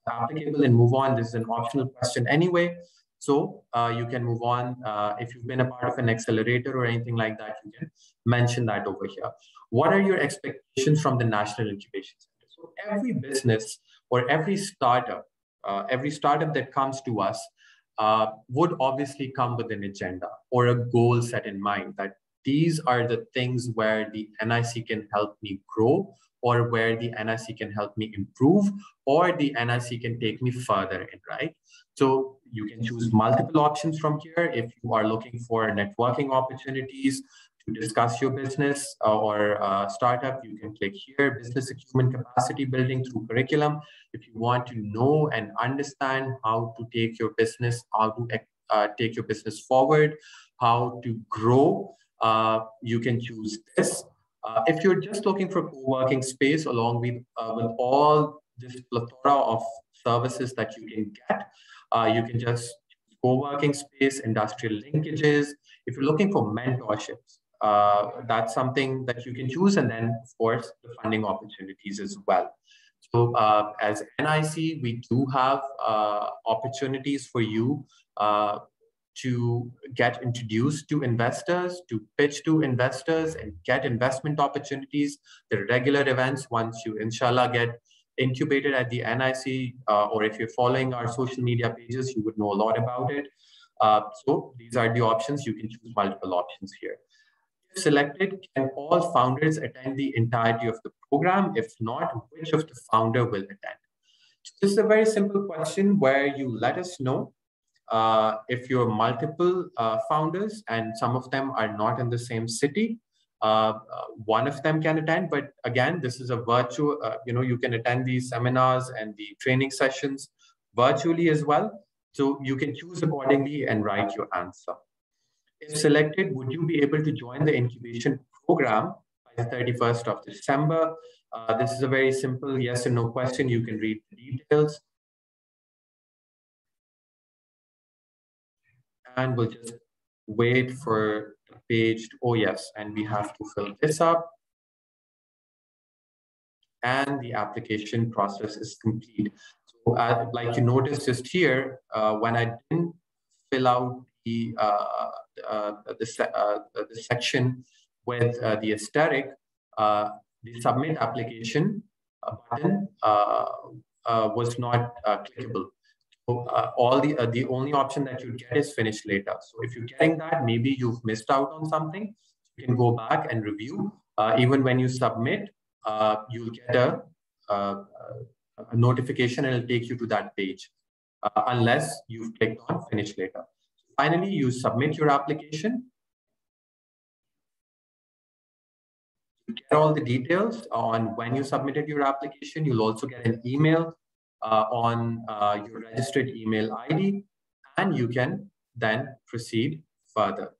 applicable and move on. This is an optional question anyway. So uh, you can move on. Uh, if you've been a part of an accelerator or anything like that, you can mention that over here. What are your expectations from the National Incubation Center? So every business or every startup, uh, every startup that comes to us uh, would obviously come with an agenda or a goal set in mind that these are the things where the NIC can help me grow or where the NIC can help me improve or the NIC can take me further in, right? So you can choose multiple options from here. If you are looking for networking opportunities to discuss your business uh, or uh, startup, you can click here, business acumen capacity building through curriculum. If you want to know and understand how to take your business, how to uh, take your business forward, how to grow, uh, you can choose this. Uh, if you're just looking for co-working space along with, uh, with all this plethora of services that you can get, uh, you can just co-working space, industrial linkages. If you're looking for mentorships, uh, that's something that you can choose. And then, of course, the funding opportunities as well. So uh, as NIC, we do have uh, opportunities for you uh, to get introduced to investors, to pitch to investors and get investment opportunities. The regular events, once you inshallah get incubated at the NIC, uh, or if you're following our social media pages, you would know a lot about it. Uh, so these are the options. You can choose multiple options here. If selected, can all founders attend the entirety of the program? If not, which of the founder will attend? So this is a very simple question where you let us know uh, if you're multiple uh, founders and some of them are not in the same city, uh, one of them can attend, but again, this is a virtual, uh, you know, you can attend these seminars and the training sessions virtually as well. So you can choose accordingly and write your answer. If selected, would you be able to join the incubation program by the 31st of December? Uh, this is a very simple yes or no question. You can read the details. And we'll just wait for page, oh yes, and we have to fill this up. And the application process is complete. So uh, like you notice just here, uh, when I didn't fill out the, uh, uh the, uh, the, section with uh, the aesthetic, the submit application button was not clickable uh, all the uh, the only option that you get is finish later. So if you're getting that, maybe you've missed out on something. You can go back and review. Uh, even when you submit, uh, you'll get a, a, a, notification and it'll take you to that page, uh, unless you've clicked on finish later. Finally, you submit your application. You get all the details on when you submitted your application. You'll also get an email uh, on uh, your registered email ID, and you can then proceed further.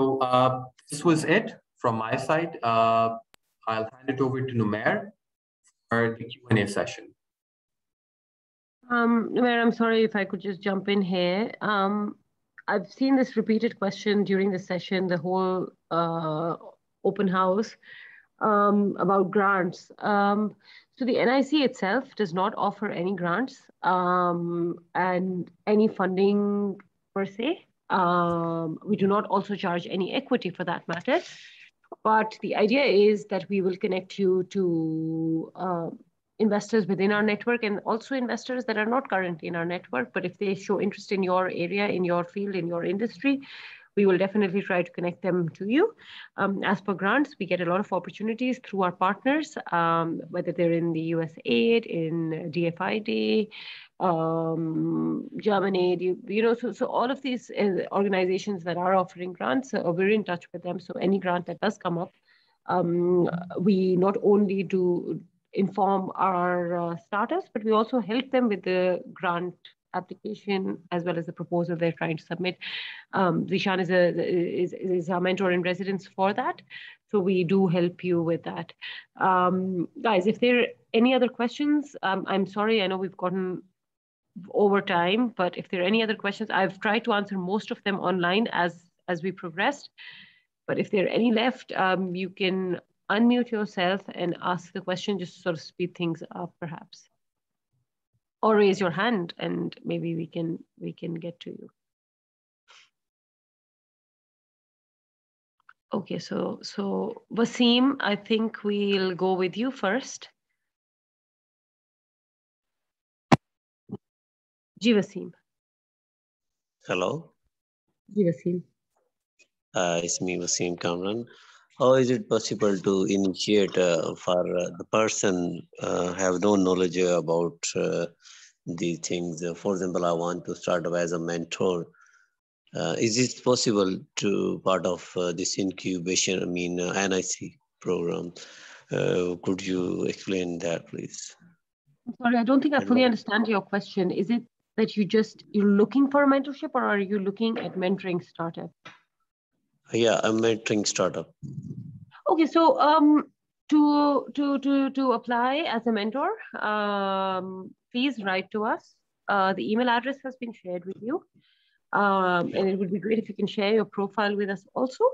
So uh, this was it from my side. Uh, I'll hand it over to Numair for the Q&A session. Um, Numair, I'm sorry if I could just jump in here. Um, I've seen this repeated question during the session, the whole uh, open house um, about grants. Um, so the NIC itself does not offer any grants um, and any funding per se. Um, we do not also charge any equity for that matter. but the idea is that we will connect you to uh, investors within our network and also investors that are not currently in our network. But if they show interest in your area, in your field, in your industry, we will definitely try to connect them to you. Um, as per grants, we get a lot of opportunities through our partners, um, whether they're in the USAID, in DFID, um, Germany, you, you, know, so, so all of these uh, organizations that are offering grants, uh, we're in touch with them. So any grant that does come up, um, we not only do inform our uh, startups, but we also help them with the grant application as well as the proposal they're trying to submit. Um, Zishan is a is, is our mentor in residence for that. So we do help you with that. Um, guys, if there are any other questions, um, I'm sorry, I know we've gotten over time, but if there are any other questions, I've tried to answer most of them online as, as we progressed. But if there are any left, um, you can unmute yourself and ask the question, just sort of speed things up perhaps or raise your hand and maybe we can we can get to you. Okay so so Wasim I think we'll go with you first. Ji Wasim hello. Ji Wasim uh, it's me Wasim Kamran how is it possible to initiate uh, for uh, the person uh, have no knowledge about uh, these things? for example, I want to start up as a mentor. Uh, is it possible to part of uh, this incubation, I mean, NIC program? could you explain that, please? sorry, I don't think I fully understand your question. Is it that you just, you're looking for mentorship or are you looking at mentoring startup? Yeah, I'm mentoring startup. Okay, so um, to to to to apply as a mentor, um, please write to us. Uh, the email address has been shared with you, um, and it would be great if you can share your profile with us also.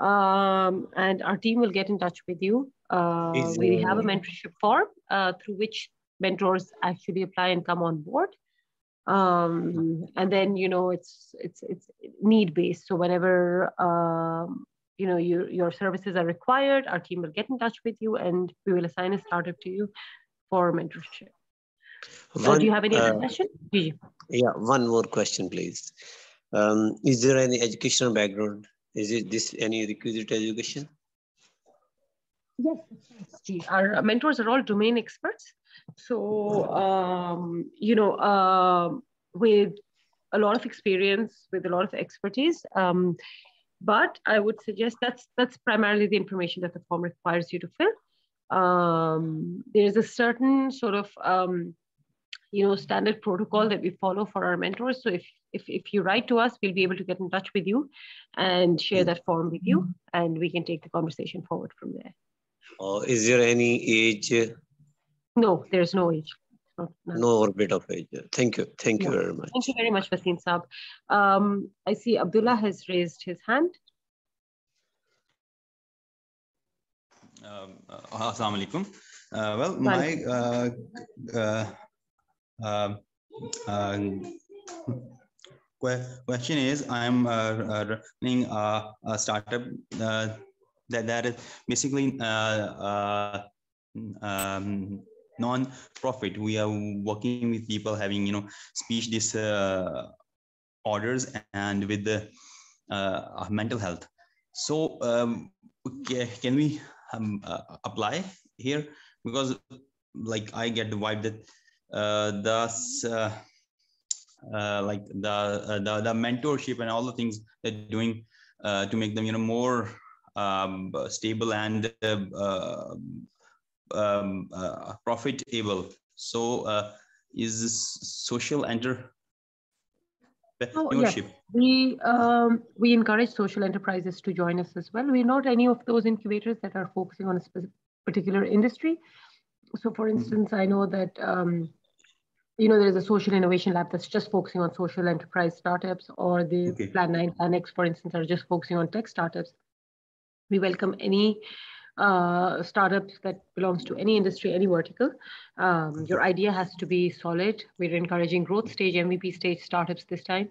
Um, and our team will get in touch with you. Uh, we have a mentorship form uh, through which mentors actually apply and come on board um, and then you know it's it's it's need based so whenever um, you know your your services are required our team will get in touch with you and we will assign a startup to you for mentorship. One, uh, do you have any other uh, question? Yeah one more question please. Um, is there any educational background? Is it this any requisite education? Yes our mentors are all domain experts. So, um, you know, uh, with a lot of experience, with a lot of expertise. Um, but I would suggest that's that's primarily the information that the form requires you to fill. Um, there's a certain sort of um, you know standard protocol that we follow for our mentors. So if if if you write to us, we'll be able to get in touch with you and share that form with you, and we can take the conversation forward from there. Uh, is there any age no, there's no age. No, no orbit of age. Thank you. Thank you very much. Thank you very much, Wasim Saab. Um, I see Abdullah has raised his hand. Um, uh, Assalamu alaikum. Uh, well, my uh, uh, um, uh, question is I'm uh, running a, a startup uh, that, that is basically uh, um, non-profit. We are working with people having, you know, speech disorders uh, and with the uh, mental health. So um, can we um, uh, apply here? Because like I get the vibe that uh, uh, like the, uh, the the mentorship and all the things they're doing uh, to make them you know more um, stable and uh, um, uh, profitable. So uh, is this social entrepreneurship? Oh, yes. We um, we encourage social enterprises to join us as well. We're not any of those incubators that are focusing on a specific particular industry. So, for mm-hmm. instance. I know that um, you know there is a social innovation lab that's just focusing on social enterprise startups, or the okay. Plan Nine, Plan X, for instance, are just focusing on tech startups. We welcome any uh, startups that belongs to any industry, any vertical. Um, your idea has to be solid. We're encouraging growth stage, MVP stage startups this time.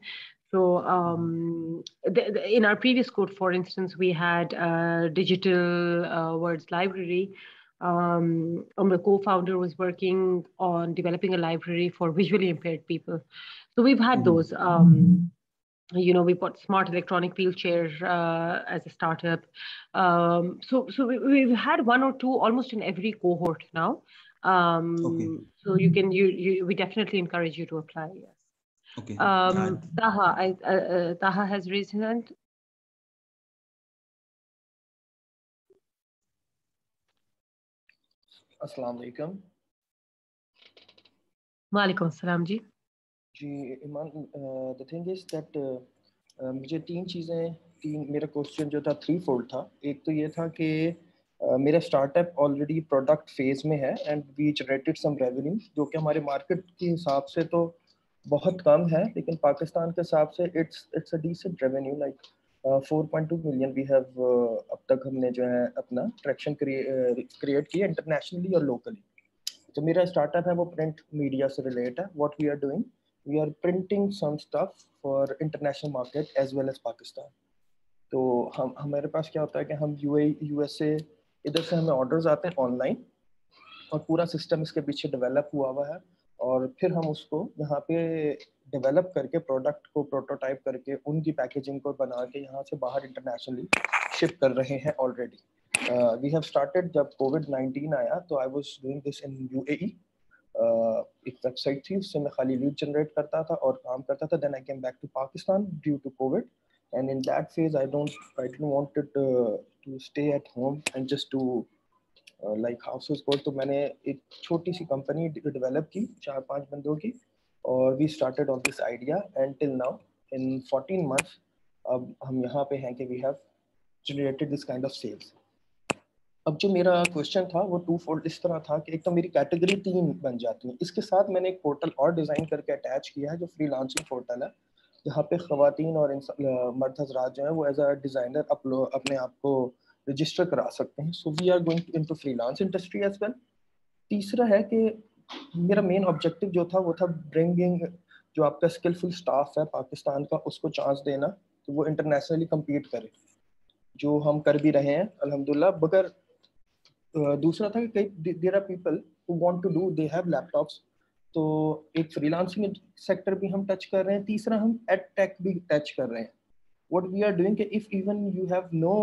So um, the, the, in our previous code, for instance, we had a digital uh, words library. Um, and the co-founder was working on developing a library for visually impaired people. So we've had mm-hmm. those. Um, you know, we bought smart electronic wheelchair uh, as a startup. Um, so so we, have had one or two almost in every cohort now. Um, okay. So you can you, you we definitely encourage you to apply. Yes. Okay. Um, Taha, I, uh, uh, Taha has raised his hand. Assalamu alaikum. Walaikum assalam ji. Ji I mean the thing is that मुझे तीन चीज़ें तीन मेरा question जो था three fold था। एक तो ये था कि uh, मेरा स्टार्टअप ऑलरेडी प्रोडक्ट फ़ेज़ में है and we generated some revenue जो कि हमारे मार्केट के हिसाब से तो बहुत कम है लेकिन पाकिस्तान के हिसाब से it's it's a decent revenue like four point two million we have अब तक हमने जो है अपना ट्रैक्शन क्रिएट किया इंटरनेशनली और लोकली तो मेरा स्टार्टअप है वो प्रिंट मीडिया से रिलेट है। What we are doing we are printing some stuff for international market as well as Pakistan तो हम, हमारे पास क्या होता है कि हम यू यू एस ए इधर से हमें ऑर्डर्स आते हैं ऑनलाइन और पूरा सिस्टम इसके पीछे डेवलप हुआ हुआ है और फिर हम उसको यहाँ पे डेवलप करके प्रोडक्ट को प्रोटोटाइप करके उनकी पैकेजिंग को बना के यहाँ से बाहर इंटरनेशनली शिप कर रहे हैं ऑलरेडी वी हैव स्टार्टेड जब कोविड 19 आया तो I was doing this in UAE एक वेबसाइट थी, उससे मैं खाली लीड जनरेट करता था और काम करता था. Then I came back to Pakistan due to COVID and in that phase I don't I don't wanted to stay at home and just to like house code तो मैंने एक छोटी सी कंपनी डेवलप की, चार पाँच बंदों की, और we started on this idea and till now in 14 months अब हम यहाँ पे हैं कि we have generated this kind of sales अब जो मेरा क्वेश्चन था, वो टू फोल्ड इस तरह था कि एक तो मेरी कैटेगरी तीन बन जाती है। इसके साथ मैंने एक पोर्टल और डिज़ाइन करके अटैच किया है, जो फ्री लॉन्चिंग पोर्टल है, जहाँ पे खातन और मर्द हजरात जो है, वो एज अ डिज़ाइनर अपने आप को रजिस्टर करा सकते हैं। So we are going into free freelance industry as well तीसरा है कि मेरा मेन ऑब्जेक्टिव जो था, वो था ब्रिंगिंग जो आपका स्किलफुल स्टाफ है, पाकिस्तान का, उसको चांस देना कि वो इंटरनेशनली कम्पीट करे। जो हम कर भी रहे हैं अल्हम्दुलिल्लाह मगर दूसरा था कि कई there are people who want to do they have laptops तो एक फ्रीलांसिंग सेक्टर भी हम टच कर रहे हैं, तीसरा हम एड टेक भी टच कर रहे हैं। What we are doing if even you have no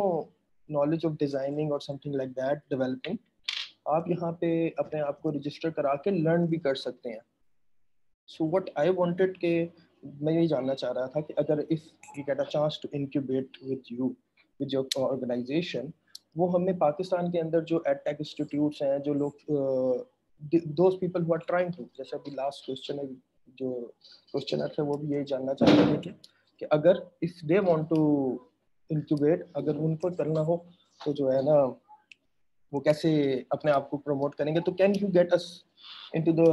knowledge of designing और समथिंग लाइक दैट डेवलपिंग आप यहाँ पे अपने आप को रजिस्टर करा के लर्न भी कर सकते हैं। सो व्हाट आई वांटेड के, मैं यही जानना चाह रहा था कि अगर if you get a chance to incubate with you with your organization वो हमें पाकिस्तान के अंदर जो एड टेक इंस्टीट्यूट्स हैं जो लोग those people who are trying to जैसे अभी लास्ट क्वेश्चन है जो क्वेश्चन है वो भी यही जानना चाहते थे कि, कि अगर if they want to incubate अगर उनको करना हो तो जो है ना वो कैसे अपने आप को प्रमोट करेंगे? तो can you get us into the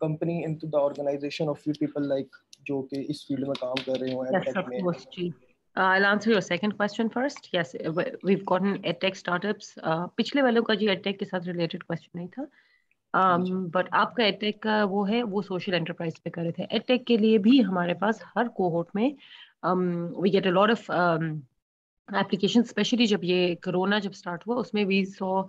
company into the organization of few people like जो कि इस फ़ील्ड में काम कर रहे हो of course, Uh, I'll answer your second question first. Yes, we've gotten edtech startups. Uh, पिछले वालों का जी edtech के साथ related question नहीं था. Um, but आपका edtech का वो है वो social enterprise पे कर रहे थे. edtech के लिए भी हमारे पास हर cohort में um, we get a lot of um, application specially जब ये कोरोना जब स्टार्ट हुआ उसमें we saw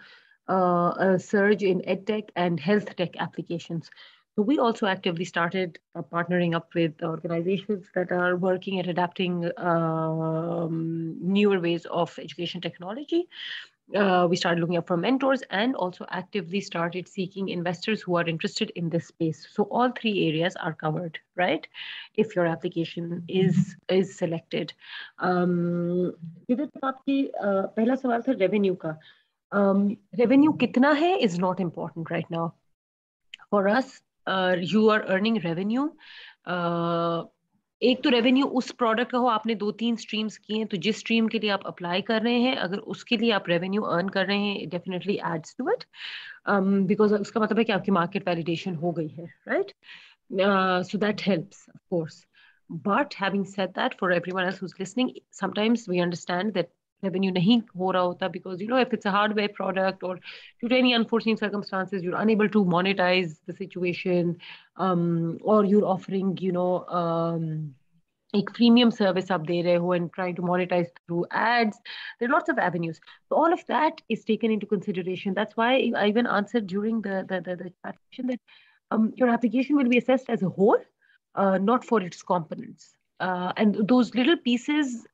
surge in edtech and health tech applications. So we also actively started uh, partnering up with organizations that are working at adapting um, newer ways of education technology uh, we started looking up for mentors and also actively started seeking investors who are interested in this space so all three areas are covered right if your application is is selected um आपकी पहला सवाल था revenue का revenue कितना है is not important right now for us are earning revenue. uh, एक तो revenue उस प्रोडक्ट का हो आपने दो तीन स्ट्रीम्स किए हैं तो जिस स्ट्रीम के लिए आप अप्लाई कर रहे हैं अगर उसके लिए आप रेवेन्यू अर्न कर रहे हैं definitely adds to it because उसका मतलब है कि आपकी मार्केट वैलिडेशन हो गई है right so that helps of course but having said that for everyone else who's listening sometimes we understand that revenue nahi ho raha hota because you know if it's a hardware product or due to any unforeseen circumstances you're unable to monetize the situation um, or you're offering you know um, एक freemium service आप दे रहे हो and trying to monetize through ads. There are lots of avenues. So all of that is taken into consideration. That's why I even answered during the the the, the question that um, your application will be assessed as a whole, uh, not for its components. Uh, and those little pieces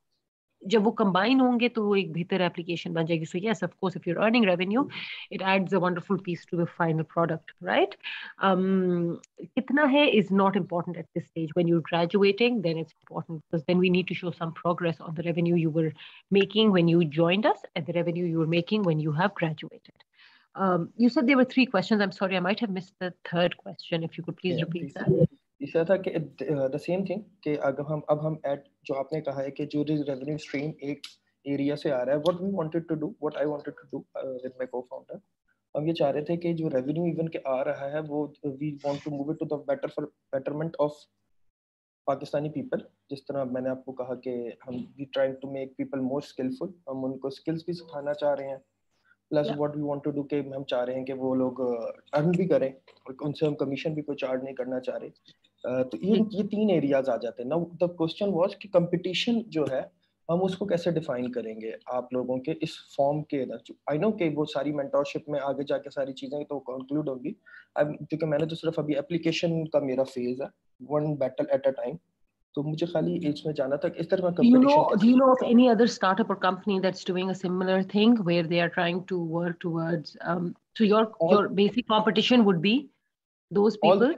जब वो combine होंगे तो वो एक बेहतर application बन जाएगी so yes of course if you are earning revenue it adds a wonderful piece to the final product right कितना है is not important at this stage when you graduating then it's important because then we need to show some progress on the revenue you were making when you joined us and the revenue you were making when you have graduated. Um, you said there were three questions. I'm sorry, I might have missed the third question. If you could please yeah, repeat please. that. तीसरा था कि the same thing कि अगर हम अब हम eight जो आपने कहा है कि जो रेवेन्यू स्ट्रीम एक एरिया से आ रहा है what we wanted to do what I wanted to do with my co-founder हम ये चाह रहे थे कि जो रेवेन्यू इवन के आ रहा है वो we want to move it to the better for betterment of Pakistani people जिस तरह मैंने आपको कहा कि हम we trying to make people more skillful हम उनको स्किल्स भी सिखाना चाह रहे हैं plus what we want to do के हम चाह रहे हैं कि वो लोग अर्न भी करें और उनसे हम कमीशन भी कोई चार्ज नहीं करना चाह रहे। तो ये ये तीन एरियाज़ आ जाते हैं नाउ द क्वेश्चन वाज कि कंपटीशन जो है हम उसको कैसे डिफाइन करेंगे आप लोगों के इस फॉर्म के अंदर आई नो कि वो सारी मेंटोरशिप में आगे जाके सारी चीज़ें तो कंक्लूड होगी क्योंकि मैंने तो सिर्फ़ अभी एप्लीकेशन का मेरा फ़ेज़ है one battle at a time तो मुझे खाली इसमें जाना था इस तरह का do you know of any other startup or company that's doing a similar thing where they are trying to work towards um, so your all, your basic competition would be those people all,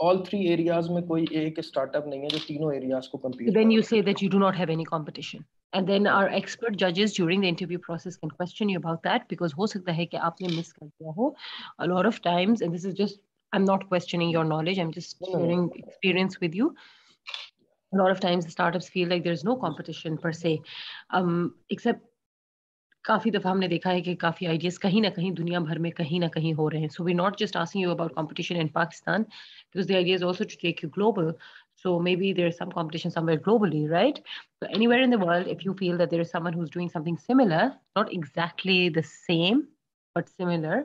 all three areas में कोई एक startup नहीं है जो तीनों areas को compete then you say that you do not have any competition and then our expert judges during the interview process can question you about that because हो सकता है कि आपने miss कर दिया हो a lot of times and this is just I'm not questioning your knowledge I'm just sharing experience with you a lot of times the startups feel like there's no competition per se um, except काफी दफा हमने देखा है कि काफी ideas कहीं ना कहीं दुनिया भर में कहीं ना कहीं हो रहे हैं so we not just asking you about competition in Pakistan because the idea is also to take you global so maybe there's some competition somewhere globally right so anywhere in the world if you feel that there is someone who's doing something similar not exactly the same but similar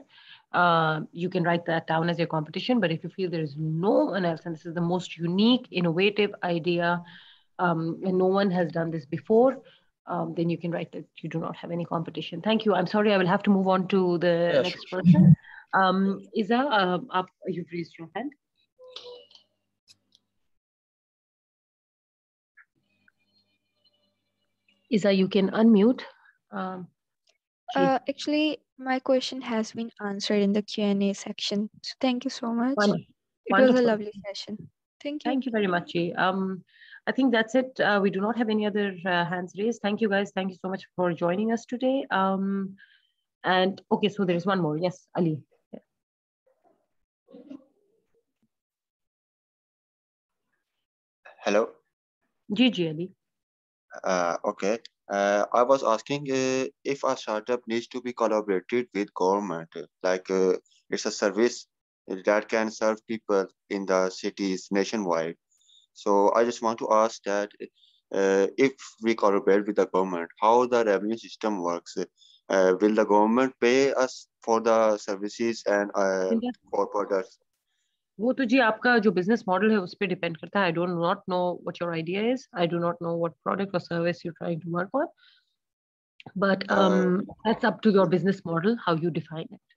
uh, you can write that down as your competition. But if you feel there is no one else, and this is the most unique, innovative idea, um, and no one has done this before, um, then you can write that you do not have any competition. Thank you. I'm sorry, I will have to move on to the yeah, next sure. person. Um, Iza, uh, up, you've raised your hand. Isa, you can unmute. Um, uh, actually, my question has been answered in the Q&A section. So thank you so much. Wonderful. It Wonderful. was a lovely session. Thank you. Thank you very much. Um, I think that's it. Uh, we do not have any other uh, hands raised. Thank you guys. Thank you so much for joining us today. Um, and okay, so there is one more. Yes, Ali. Yeah. Hello. Gigi Ali. Uh, okay. Uh, I was asking uh, if a startup needs to be collaborated with government, like uh, it's a service that can serve people in the cities nationwide. So I just want to ask that uh, if we collaborate with the government, how the revenue system works. Uh, will the government pay us for the services and uh, for products? वो तो जी आपका जो business model है उस पर depend करता है I don't not know what your idea is I do not know what product और service you trying to work on but um, uh, that's up to your business model how you define it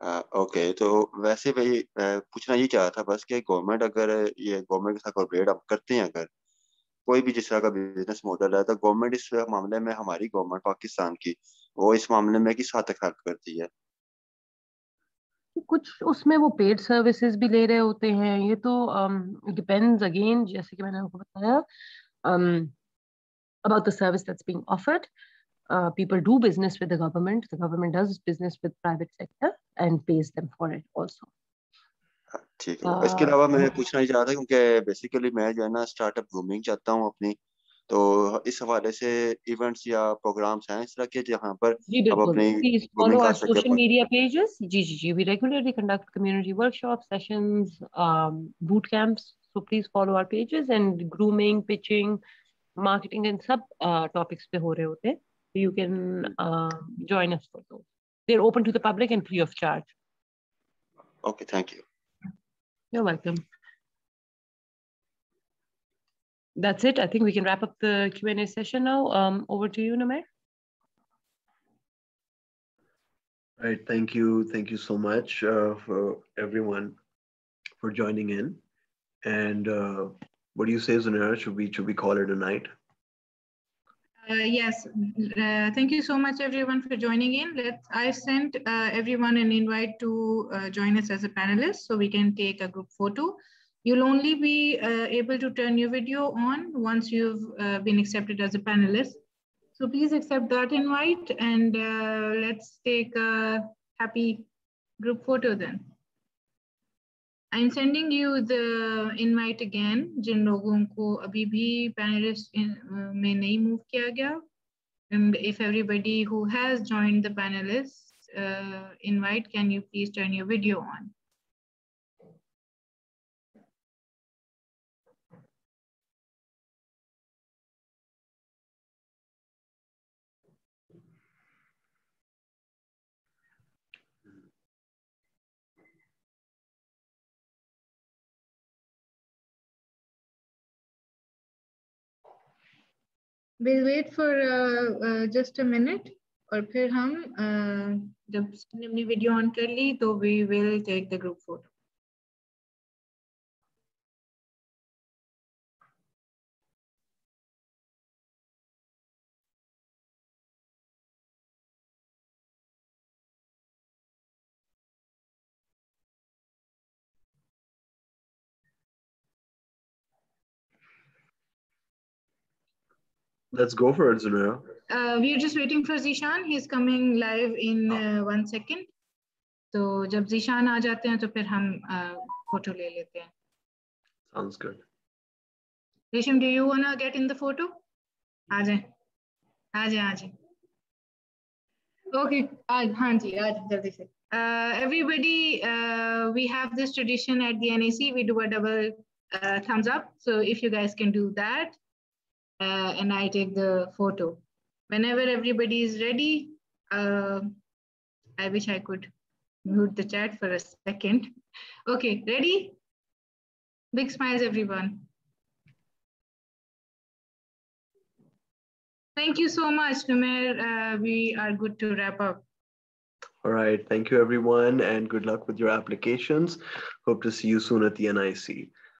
okay तो वैसे भाई पूछना ये चाह था बस कि गवर्नमेंट अगर ये गवर्नमेंट के साथ कोऑपरेट आप करते हैं अगर कोई भी जिस तरह का बिज़नेस मॉडल है तो गवर्नमेंट इस मामले में हमारी गवर्नमेंट पाकिस्तान की वो इस मामले में किस हद तक हेल्प करती है? कुछ उसमें वो पेड सर्विसेज़ भी ले रहे होते हैं ये तो डिपेंड्स um, अगेन जैसे कि मैंने आपको बताया about the service that's being offered people do business with the government the government does business with private sector. And pays them for it also ठीक है। इसके अलावा मैं पूछना ही चाह रहा था क्योंकि बेसिकली मैं जो है ना स्टार्टअप ग्रूमिंग चाहता हूँ अपनी। तो इस हवाले से इवेंट्स या प्रोग्राम्स हैं इस तरह के जहाँ पर आप अपनी सोशल मीडिया पेजेस जी जी जी। We regularly conduct community workshop sessions boot camps so please follow our pages and grooming pitching marketing and सब टॉपिक्स पे हो रहे होते हैं। You can join us for those they're open to the public and free of charge okay thank you you're welcome that's it. I think we can wrap up the Q&A session now. Um, over to you, Numair. All right, thank you. Thank you so much uh, for everyone for joining in. And uh, what do you say, Zanera? Should we, should we call it a night? Uh, yes, uh, thank you so much everyone for joining in. Let I sent uh, everyone an invite to uh, join us as a panelist so we can take a group photo. You'll only be uh, able to turn your video on once you've uh, been accepted as a panelist. So please accept that invite and let's take a happy group photo then. I'm sending you the invite again जिन लोगों को अभी भी panelist in, uh, में नहीं move किया गया and if everybody who has joined the panelist uh, invite can you please turn your video on we'll wait for uh, uh, just a minute और फिर हम uh, जब अपनी वीडियो ऑन कर ली तो we will take the group photo Let's go for it, Zulaya. Uh, we are just waiting for Zishan. He's coming live in uh, ah. one second. So, when Zishan uh then we take a photo. Sounds good. Rishim, do you wanna get in the photo? Hmm. आ जाए आ जाए आ जाए Okay, uh, हाँ जी आ जाए uh, everybody, uh, we have this tradition at the NIC. We do a double uh, thumbs up. So if you guys can do that, uh, and I take the photo. Whenever everybody is ready, uh, I wish I could mute the chat for a second. Okay, ready? Big smiles, everyone. Thank you so much, Numair. Uh, we are good to wrap up. All right. Thank you, everyone, and good luck with your applications. Hope to see you soon at the NIC.